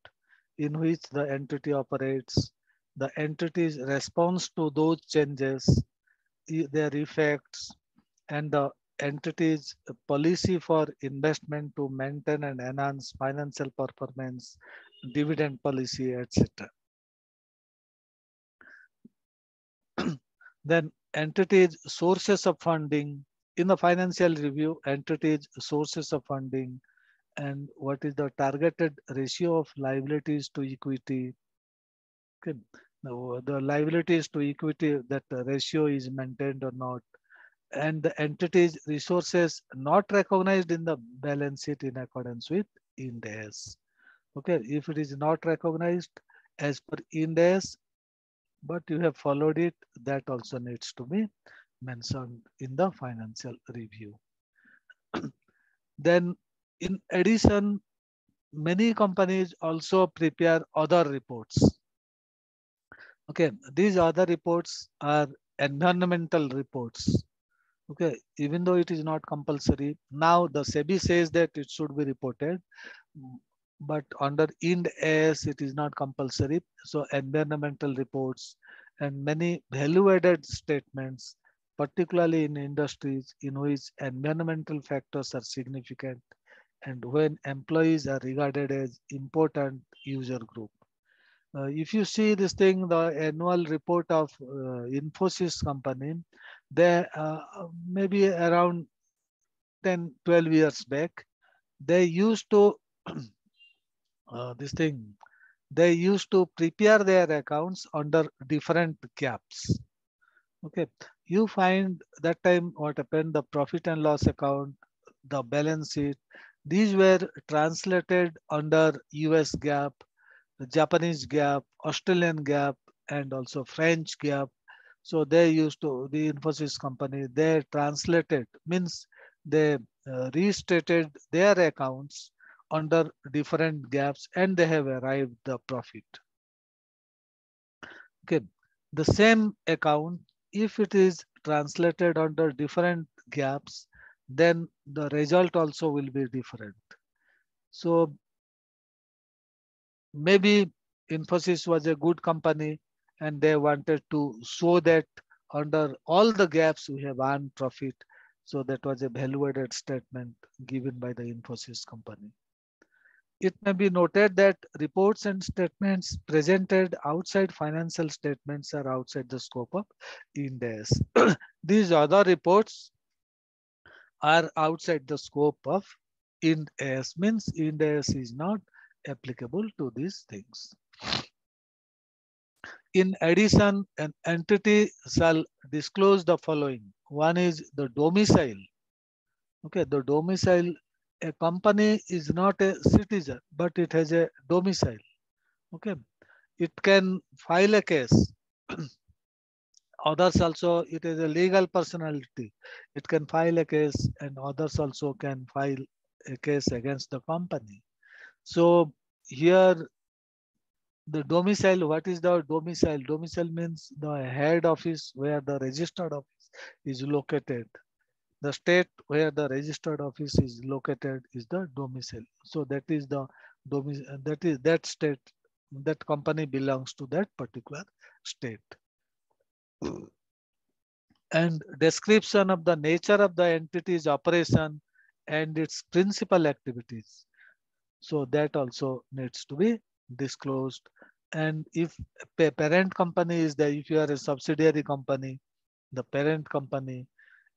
in which the entity operates, the entity's response to those changes, their effects, and the entity's policy for investment to maintain and enhance financial performance, dividend policy, etc. then entities sources of funding in the financial review entities sources of funding and what is the targeted ratio of liabilities to equity okay now, the liabilities to equity that ratio is maintained or not and the entities resources not recognized in the balance sheet in accordance with Ind AS. Okay, if it is not recognized as per Ind AS, but you have followed it, that also needs to be mentioned in the financial review. then in addition, many companies also prepare other reports. Okay, these other reports are environmental reports. Okay, even though it is not compulsory, now the SEBI says that it should be reported, but under Ind AS, it is not compulsory. So environmental reports and many value-added statements, particularly in industries in which environmental factors are significant and when employees are regarded as important user group. Uh, if you see this thing, the annual report of uh, Infosys company, they uh, maybe around 10, 12 years back, they used to uh, this thing, they used to prepare their accounts under different GAAPs. Okay, you find that time what happened, the profit and loss account, the balance sheet, these were translated under US the Japanese GAAP, Australian GAAP, and also French GAAP. So they used to, the Infosys company, they translated, means they uh, restated their accounts under different GAAPs and they have arrived the profit. Okay, the same account, if it is translated under different GAAPs, then the result also will be different. So maybe Infosys was a good company and they wanted to show that under all the GAAPs we have earned profit. So that was a value-added statement given by the Infosys company. It may be noted that reports and statements presented outside financial statements are outside the scope of Ind AS. These other reports are outside the scope of Ind AS, means Ind AS is not applicable to these things. In addition, an entity shall disclose the following. One is the domicile. Okay, the domicile a company is not a citizen, but it has a domicile. Okay, it can file a case. Others also, it is a legal personality. It can file a case and others also can file a case against the company. So here, the domicile, what is the domicile? Domicile means the head office where the registered office is located the state where the registered office is located is the domicile. So that is the domicile, that is that state, that company belongs to that particular state. And description of the nature of the entity's operation and its principal activities. So that also needs to be disclosed. And if a parent company is there, if you are a subsidiary company, the parent company,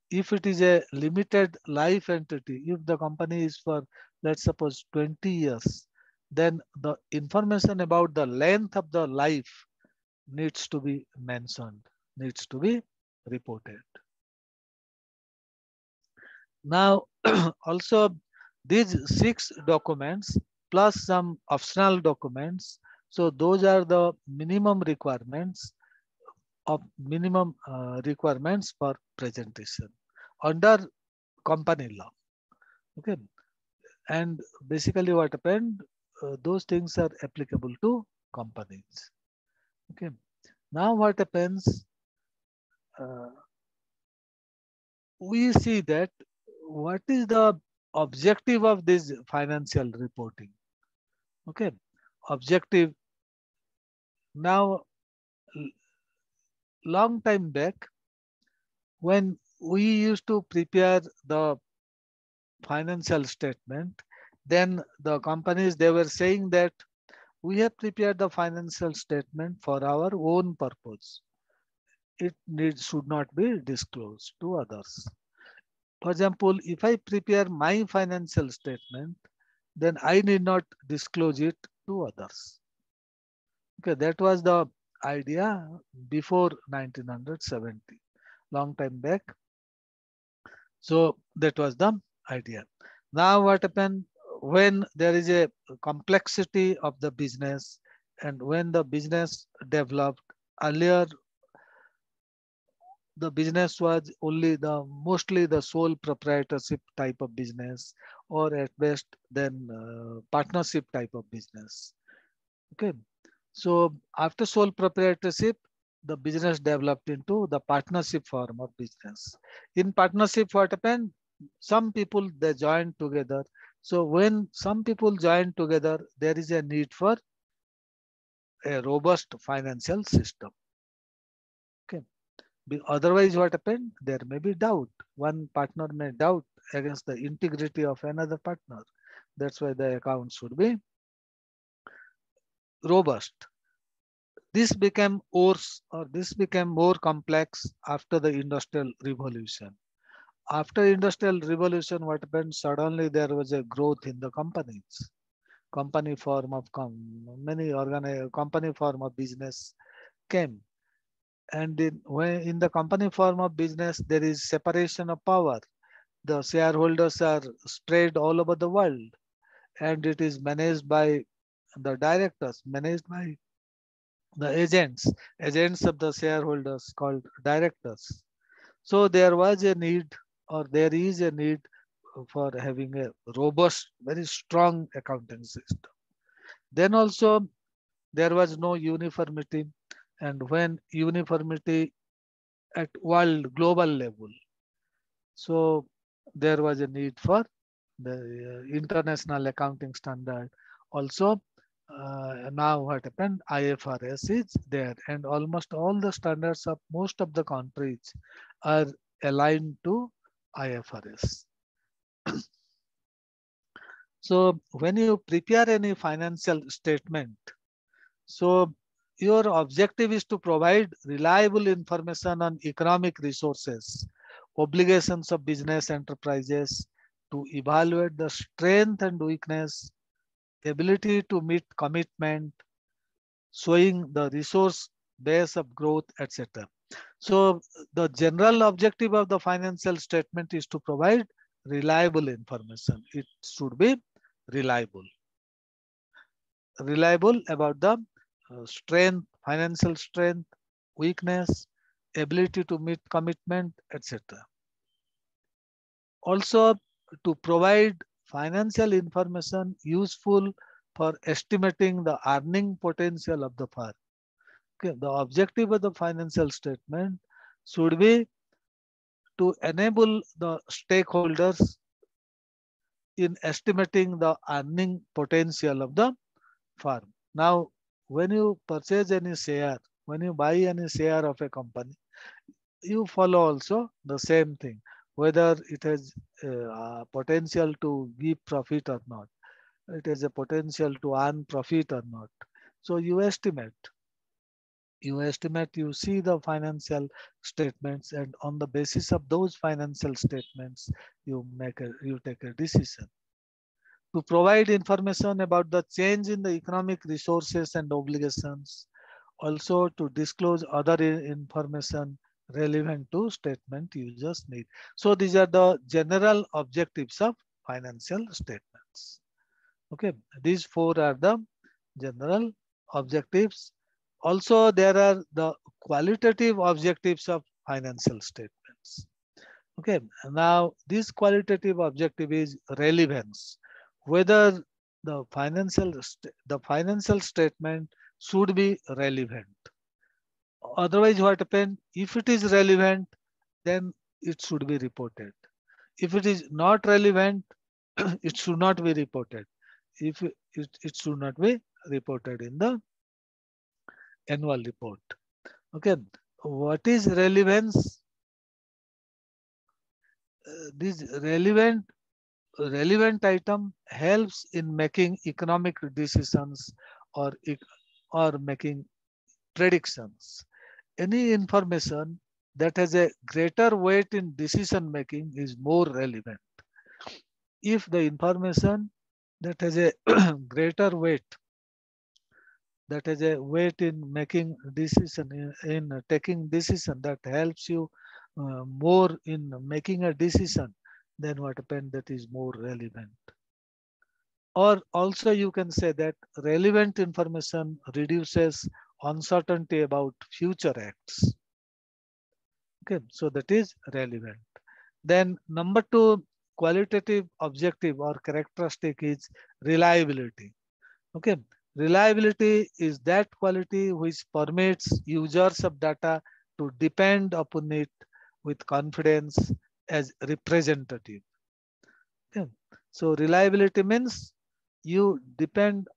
if it is a limited life entity, if the company is for, let's suppose 20 years, then the information about the length of the life needs to be mentioned, needs to be reported. Now, also these six documents plus some optional documents. So those are the minimum requirements of minimum uh, requirements for presentation under company law. Okay. And basically what happened, uh, those things are applicable to companies. Okay. Now what happens, Uh, we see that what is the objective of this financial reporting? Okay, objective. Now, long time back, when we used to prepare the financial statement, then the companies, they were saying that we have prepared the financial statement for our own purpose. It needs should not be disclosed to others. For example, if I prepare my financial statement, then I need not disclose it to others. Okay, that was the idea before 1970, long time back. So that was the idea. Now what happened when there is a complexity of the business and when the business developed earlier the business was only the mostly the sole proprietorship type of business or at best then uh, partnership type of business. Okay. So after sole proprietorship the business developed into the partnership form of business. In partnership what happened? Some people they joined together. So when some people join together there is a need for a robust financial system Otherwise, what happened? There may be doubt. One partner may doubt against the integrity of another partner. That's why the account should be robust. This became worse or this became more complex after the industrial revolution. After industrial revolution, what happened? Suddenly there was a growth in the companies. Company form of com many organized company form of business came and in, when in the company form of business, there is separation of power. The shareholders are spread all over the world and it is managed by the directors, managed by the agents, agents of the shareholders called directors. So there was a need or there is a need for having a robust, very strong accounting system. Then also there was no uniformity and when uniformity at world global level. So there was a need for the uh, international accounting standard. Also, uh, now what happened, IFRS is there and almost all the standards of most of the countries are aligned to IFRS. so when you prepare any financial statement, so your objective is to provide reliable information on economic resources, obligations of business enterprises, to evaluate the strength and weakness, ability to meet commitment, showing the resource base of growth, etc. So the general objective of the financial statement is to provide reliable information. It should be reliable. Reliable about the uh, strength, financial strength, weakness, ability to meet commitment, etc. Also, to provide financial information useful for estimating the earning potential of the firm. Okay, the objective of the financial statement should be to enable the stakeholders in estimating the earning potential of the firm. Now, when you purchase any share, when you buy any share of a company, you follow also the same thing, whether it has uh, potential to give profit or not. it has a potential to earn profit or not. So you estimate. You estimate, you see the financial statements and on the basis of those financial statements, you make a, you take a decision. To provide information about the change in the economic resources and obligations, also to disclose other information relevant to statement just need. So these are the general objectives of financial statements. Okay, these four are the general objectives. Also, there are the qualitative objectives of financial statements. Okay, now this qualitative objective is relevance. Whether the financial the financial statement should be relevant. Otherwise, what happens? If it is relevant, then it should be reported. If it is not relevant, it should not be reported. If it, it should not be reported in the annual report. Okay, what is relevance? Uh, this relevant relevant item helps in making economic decisions or or making predictions. Any information that has a greater weight in decision making is more relevant. If the information that has a greater weight, that has a weight in making decision, in, in taking decision that helps you uh, more in making a decision, then what happened that is more relevant. Or also you can say that relevant information reduces uncertainty about future acts. Okay, so that is relevant. Then number two, qualitative objective or characteristic is reliability. Okay, reliability is that quality which permits users of data to depend upon it with confidence as representative. Okay. So reliability means you depend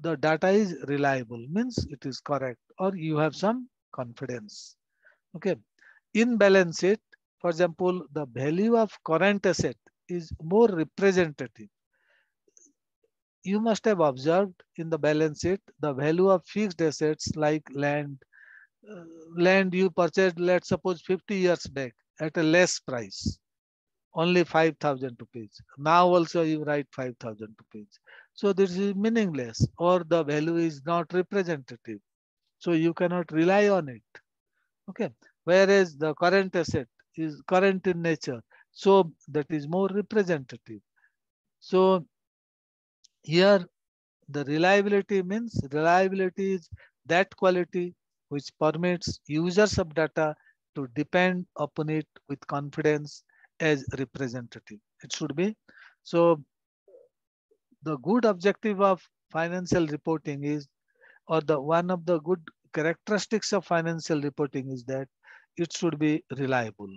the data is reliable means it is correct or you have some confidence okay in balance sheet for example the value of current asset is more representative you must have observed in the balance sheet the value of fixed assets like land uh, land you purchased let's suppose 50 years back at a less price only 5000 rupees now also you write 5000 rupees so this is meaningless or the value is not representative. So you cannot rely on it. Okay. Whereas the current asset is current in nature. So that is more representative. So here the reliability means reliability is that quality which permits users of data to depend upon it with confidence as representative. It should be. So the good objective of financial reporting is, or the one of the good characteristics of financial reporting is that it should be reliable,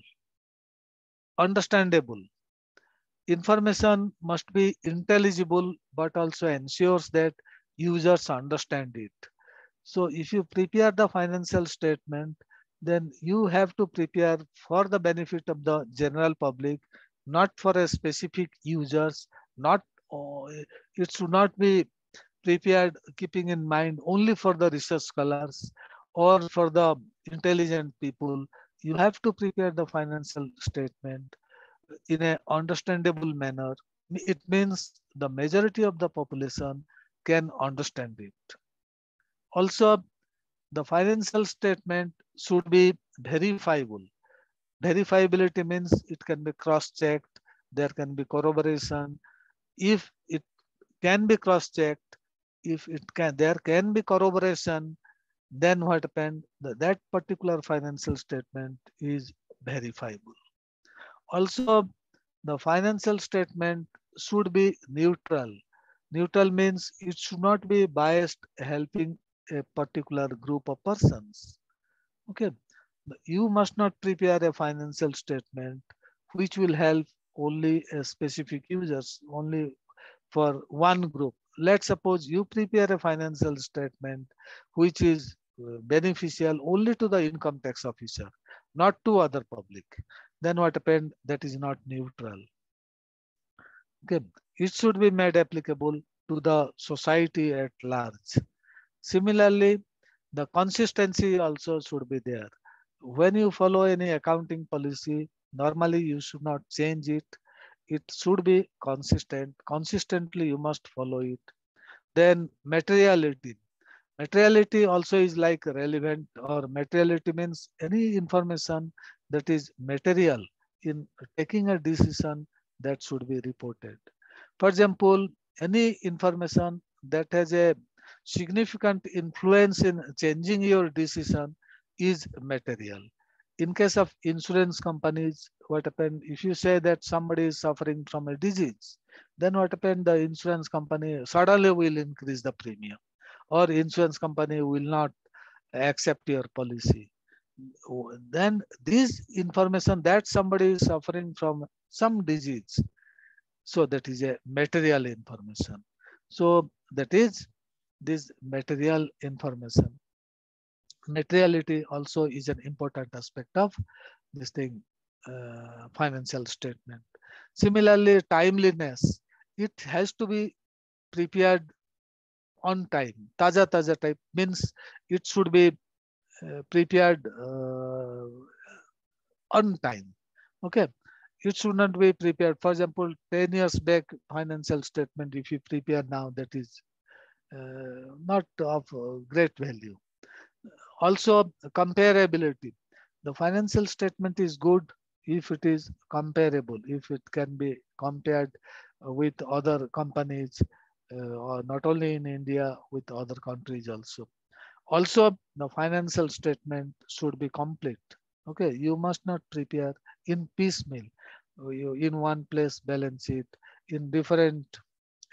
understandable. Information must be intelligible, but also ensures that users understand it. So if you prepare the financial statement, then you have to prepare for the benefit of the general public, not for a specific users, not oh, it should not be prepared keeping in mind only for the research scholars or for the intelligent people. You have to prepare the financial statement in an understandable manner. It means the majority of the population can understand it. Also, the financial statement should be verifiable. Verifiability means it can be cross-checked, there can be corroboration, if it can be cross-checked, if it can, there can be corroboration, then what happened? That particular financial statement is verifiable. Also, the financial statement should be neutral. Neutral means it should not be biased helping a particular group of persons. Okay, you must not prepare a financial statement which will help only a specific users, only for one group. Let's suppose you prepare a financial statement which is uh, beneficial only to the income tax officer, not to other public. Then what happened? That is not neutral. Okay, it should be made applicable to the society at large. Similarly, the consistency also should be there. When you follow any accounting policy, normally you should not change it. It should be consistent. Consistently, you must follow it. Then materiality. Materiality also is like relevant or materiality means any information that is material in taking a decision that should be reported. For example, any information that has a significant influence in changing your decision is material. In case of insurance companies, what happened if you say that somebody is suffering from a disease, then what happened the insurance company suddenly will increase the premium or insurance company will not accept your policy. Then this information that somebody is suffering from some disease, so that is a material information. So that is this material information. Materiality also is an important aspect of this thing, uh, financial statement. Similarly, timeliness, it has to be prepared on time. Taja taja type means it should be uh, prepared uh, on time. Okay, it should not be prepared. For example, 10 years back financial statement, if you prepare now, that is not of uh, great value. Also, comparability. The financial statement is good if it is comparable, if it can be compared with other companies, uh, or not only in India, with other countries also. Also, the financial statement should be complete. Okay, you must not prepare in piecemeal. You, in one place balance sheet, in different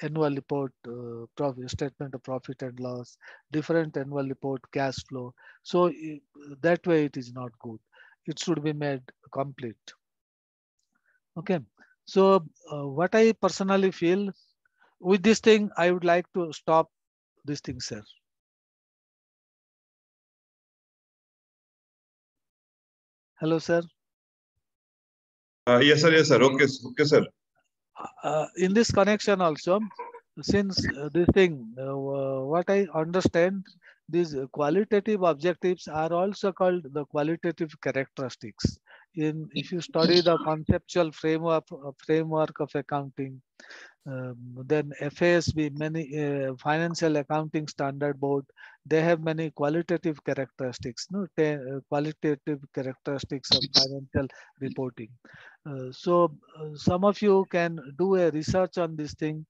annual report, uh, profit, statement of profit and loss, different annual report, cash flow. So that way it is not good. It should be made complete. Okay. So uh, what I personally feel with this thing, I would like to stop this thing, sir. Hello, sir. Uh, yes, sir. Yes, sir. Okay, okay, sir. Uh, in this connection also, since uh, this thing, uh, what I understand, these qualitative objectives are also called the qualitative characteristics. In if you study the conceptual framework framework of accounting, um, then FASB, many uh, financial accounting standard board, they have many qualitative characteristics, no uh, qualitative characteristics of financial reporting. Uh, so uh, some of you can do a research on this thing.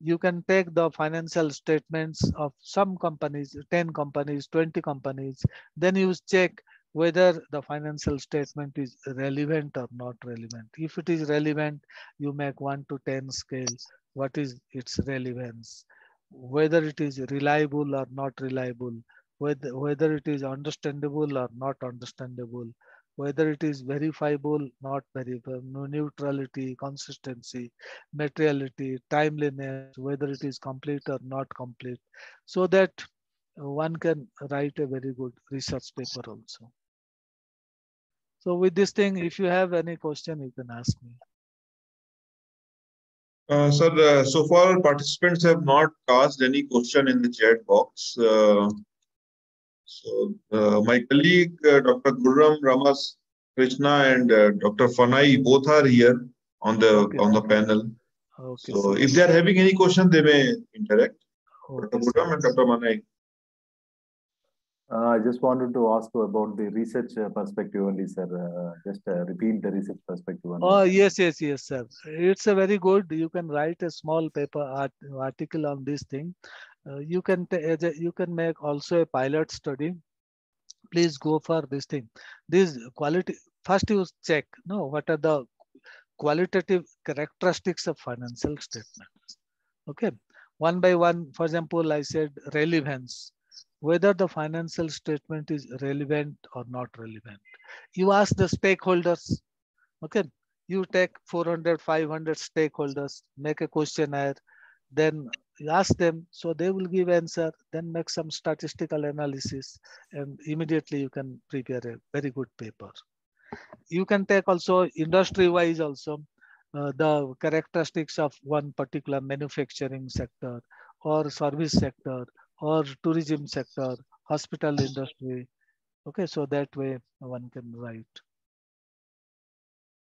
You can take the financial statements of some companies, 10 companies, 20 companies, then you check whether the financial statement is relevant or not relevant. If it is relevant, you make 1 to 10 scale. What is its relevance? Whether it is reliable or not reliable, whether, whether it is understandable or not understandable, whether it is verifiable, not verifiable, neutrality, consistency, materiality, timeliness, whether it is complete or not complete, so that one can write a very good research paper also. So with this thing, if you have any question, you can ask me. Uh, sir, uh, so far participants have not cast any question in the chat box. Uh, so uh, my colleague, uh, Dr. Gurram Ramas Krishna and uh, Dr. Fanai both are here on the okay. on the panel. Okay, so sir. if they are having any question, they may interact. Okay, Dr. Gurram and Dr. Fanai. Uh, I just wanted to ask about the research uh, perspective only, sir. Uh, just uh, repeat the research perspective. Only. Oh, yes, yes, yes, sir. It's a very good. You can write a small paper art, article on this thing. You can you can make also a pilot study. Please go for this thing. This quality first you check. No, what are the qualitative characteristics of financial statements? Okay, one by one. For example, I said relevance whether the financial statement is relevant or not relevant. You ask the stakeholders, okay? You take 400, 500 stakeholders, make a questionnaire, then you ask them, so they will give answer, then make some statistical analysis, and immediately you can prepare a very good paper. You can take also industry-wise also, uh, the characteristics of one particular manufacturing sector or service sector or tourism sector, hospital industry. Okay, so that way one can write.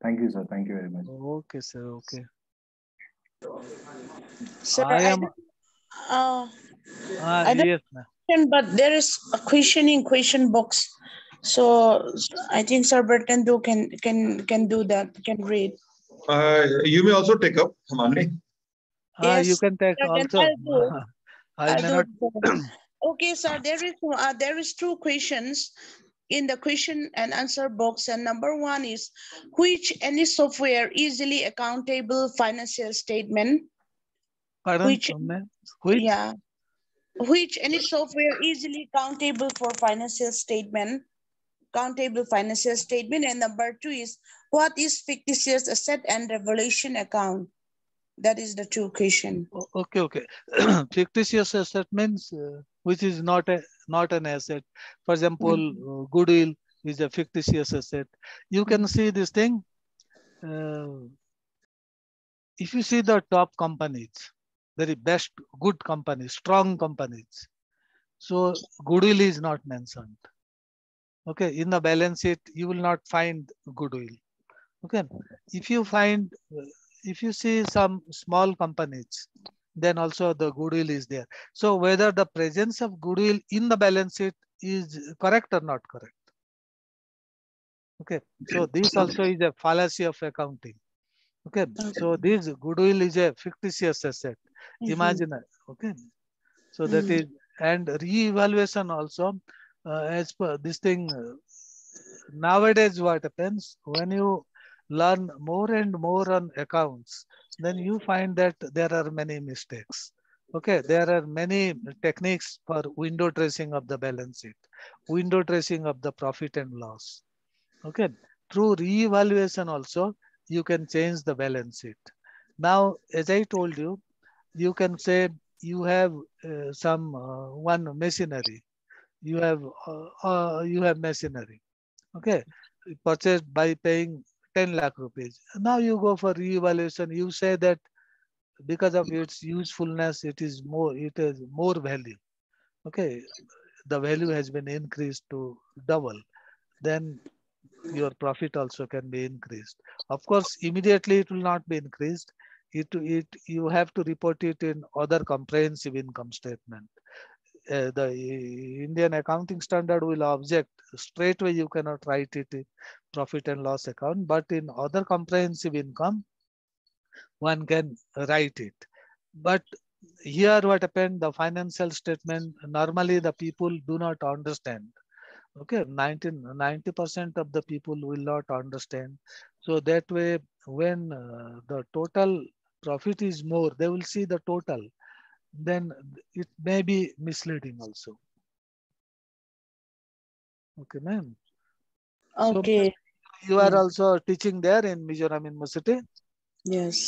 Thank you, sir. Thank you very much. Okay, sir. Okay. Sir, I I, am. don't- uh, Ah, I yes, ma'am. question, but there is a question in question box. So I think Sir Bhartendu can can can do that, can read. Uh, you may also take up, Mani. Ah, you Yes, can take sir, then also. I do not. it. Okay, sir, there is, uh, there is two questions in the question and answer box. And number one is, which any software easily accountable financial statement? Pardon, Which- Which? Yeah. Which any software easily accountable for financial statement? Accountable financial statement. And number two is, what is fictitious asset and revaluation account? That is the two question. Okay, okay. Fictitious asset means uh, which is not a not an asset. For example, uh, goodwill is a fictitious asset. You can see this thing. uh, if you see the top companies, very best, good companies, strong companies. So goodwill is not mentioned. Okay, in the balance sheet, you will not find goodwill. Okay, if you find, uh, if you see some small companies, then also the goodwill is there. So whether the presence of goodwill in the balance sheet is correct or not correct. Okay, so this also is a fallacy of accounting. Okay, so this goodwill is a fictitious asset. Mhm. Imagine, okay. So that Mhm. is, and re-evaluation also, uh, as per this thing, uh, nowadays what happens, when you learn more and more on accounts, then you find that there are many mistakes. Okay, there are many techniques for window dressing of the balance sheet, window dressing of the profit and loss. Okay, through re-evaluation also, you can change the balance sheet. Now, as I told you, you can say you have uh, some uh, one machinery, you have uh, uh, you have machinery, okay, purchased by paying 10 lakh rupees. Now you go for re-evaluation. You say that because of its usefulness, it is more it is more value. Okay, the value has been increased to double. Then your profit also can be increased. Of course, immediately it will not be increased. It, it you have to report it in other comprehensive income statement. Uh, the Indian accounting standard will object straight away. You cannot write it in profit and loss account, but in other comprehensive income, one can write it. But here, what happened? The financial statement normally the people do not understand okay 90 percent of the people will not understand so that way when uh, the total profit is more they will see the total then it may be misleading also okay ma'am So- Okay, you are Mm. also teaching there in mizoram university yes.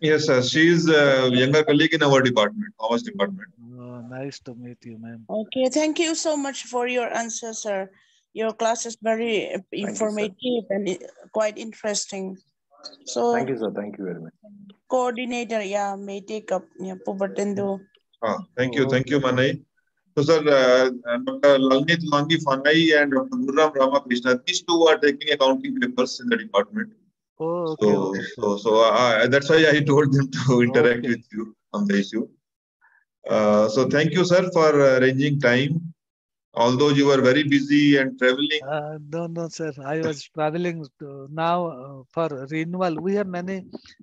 Yes, sir. She is a younger colleague in our department, commerce department. oh, nice to meet you ma'am Okay, thank you so much for your answer, sir. Your class is very uh, you, informative and quite interesting. So Thank you, sir. Thank you very much. coordinator, yeah, may take up, yeah, Pubertendo. Ah, thank you, thank you, Manai. So, sir, uh, uh, Dr. Lalnit Langi Fanai and Dr. Gurram Ramakrishna, these two are taking accounting papers in the department. oh okay, So, okay. so, so uh, that's why I told them to interact Okay. with you on the issue. Uh, so, thank you, sir, for arranging time. Although you were very busy and traveling, Uh, no, no, sir. I was traveling to now uh, for renewal. We have many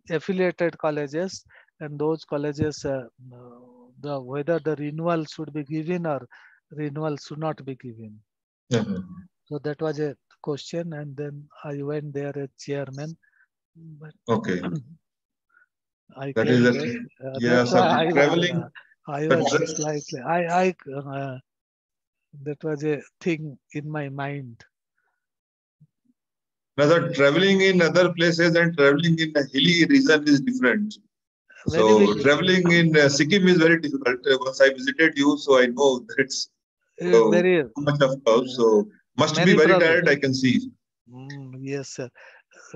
affiliated colleges, and those colleges, uh, uh, the whether the renewal should be given or renewal should not be given. Mhm. So that was a question, and then I went there as chairman. But okay. I That is the late. thing. Uh, Yeah, why I was, traveling- I but was the- slightly. I, I, uh, that was a thing in my mind. Sir, traveling in other places and traveling in a hilly region is different. Very So, traveling in uh, Sikkim is very difficult. Uh, Once I visited you, so I know that it's uh, Oh. very much of curve. So, must be very problems. tired, I can see. Mm, yes, sir.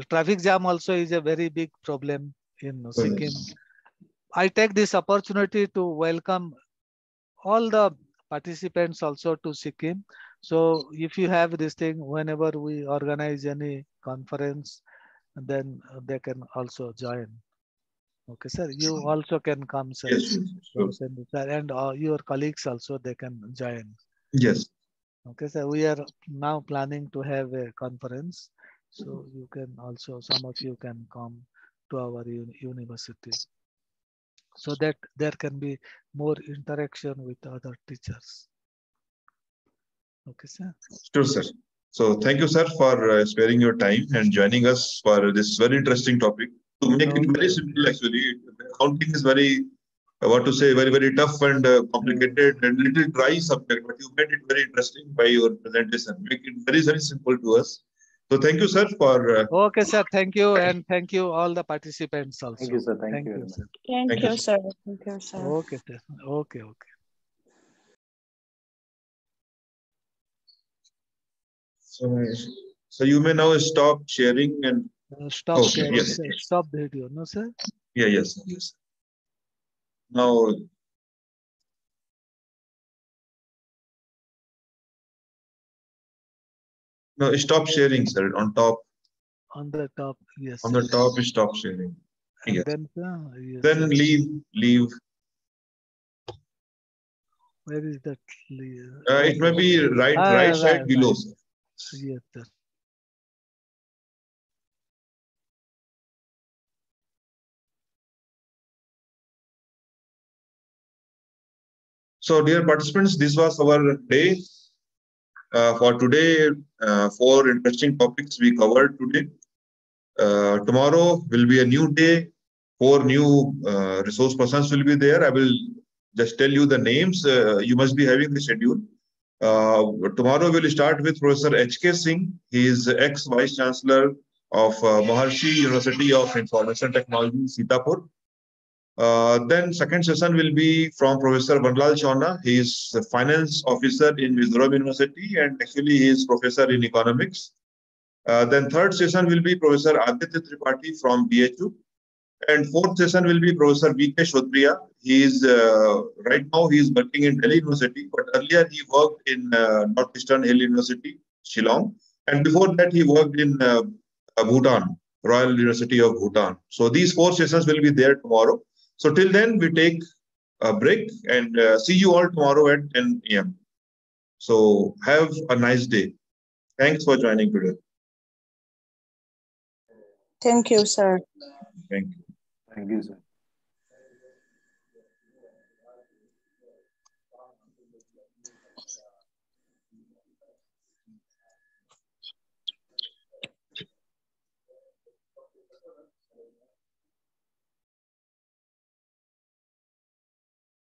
Traffic jam also is a very big problem in Sikkim. I take this opportunity to welcome all the participants also to Sikkim. So if you have this thing, whenever we organize any conference, then they can also join. Okay, sir. You also can come, sir. Yes, sure. Sir, And uh, your colleagues also, they can join. Yes. Okay, so we are now planning to have a conference. So you can also, some of you can come to our uni- university. So that there can be more interaction with other teachers. Okay, sir. Sure, sir. So thank you, sir, for uh, sparing your time and joining us for this very interesting topic. To make it very simple, actually, accounting is very, uh, what to say, very, very tough and uh, complicated and little dry subject, but you made it very interesting by your presentation. Make it very, very simple to us. So thank you, sir, for uh, Okay, sir. Thank you. And thank you all the participants also. Thank you, sir. Thank, Thank you. you, sir. Thank, Thank you, you. sir. Thank you, sir. Okay, sir. Okay, okay. so, so you may now stop sharing and Uh, Stop Okay, sharing, yes, sir. yes. Stop video, no, sir? yeah, yes, yes. Now no, stop sharing, sir. On top, On the top, yes. on the top, stop sharing. Yes. then, sir, yes, Then leave, leave. where is that? Uh, it may be right, Ah, right side right, below. sir. Yes, sir. So, dear participants, this was our day. Uh, for today, uh, four interesting topics we covered today. Uh, tomorrow will be a new day. Four new uh, resource persons will be there. I will just tell you the names. Uh, you must be having the schedule. Uh, tomorrow we'll start with Professor H.K. Singh. He is ex-vice chancellor of Maharshi University of Information Technology, Sitapur. Uh, then second session will be from Professor Vanlalchhawna. He is the finance officer in Mizoram University and actually he is professor in economics. Uh, then third session will be Professor Aditya Tripathi from BHU. And fourth session will be Professor V.K. Shrotryia. He is, uh, right now he is working in Delhi University, but earlier he worked in uh, Northeastern Hill University, Shillong. And before that he worked in uh, Bhutan, Royal University of Bhutan. So these four sessions will be there tomorrow. So till then, we take a break and uh, see you all tomorrow at 10 a.m. So have a nice day. Thanks for joining today. Thank you, sir. Thank you. Thank you, sir.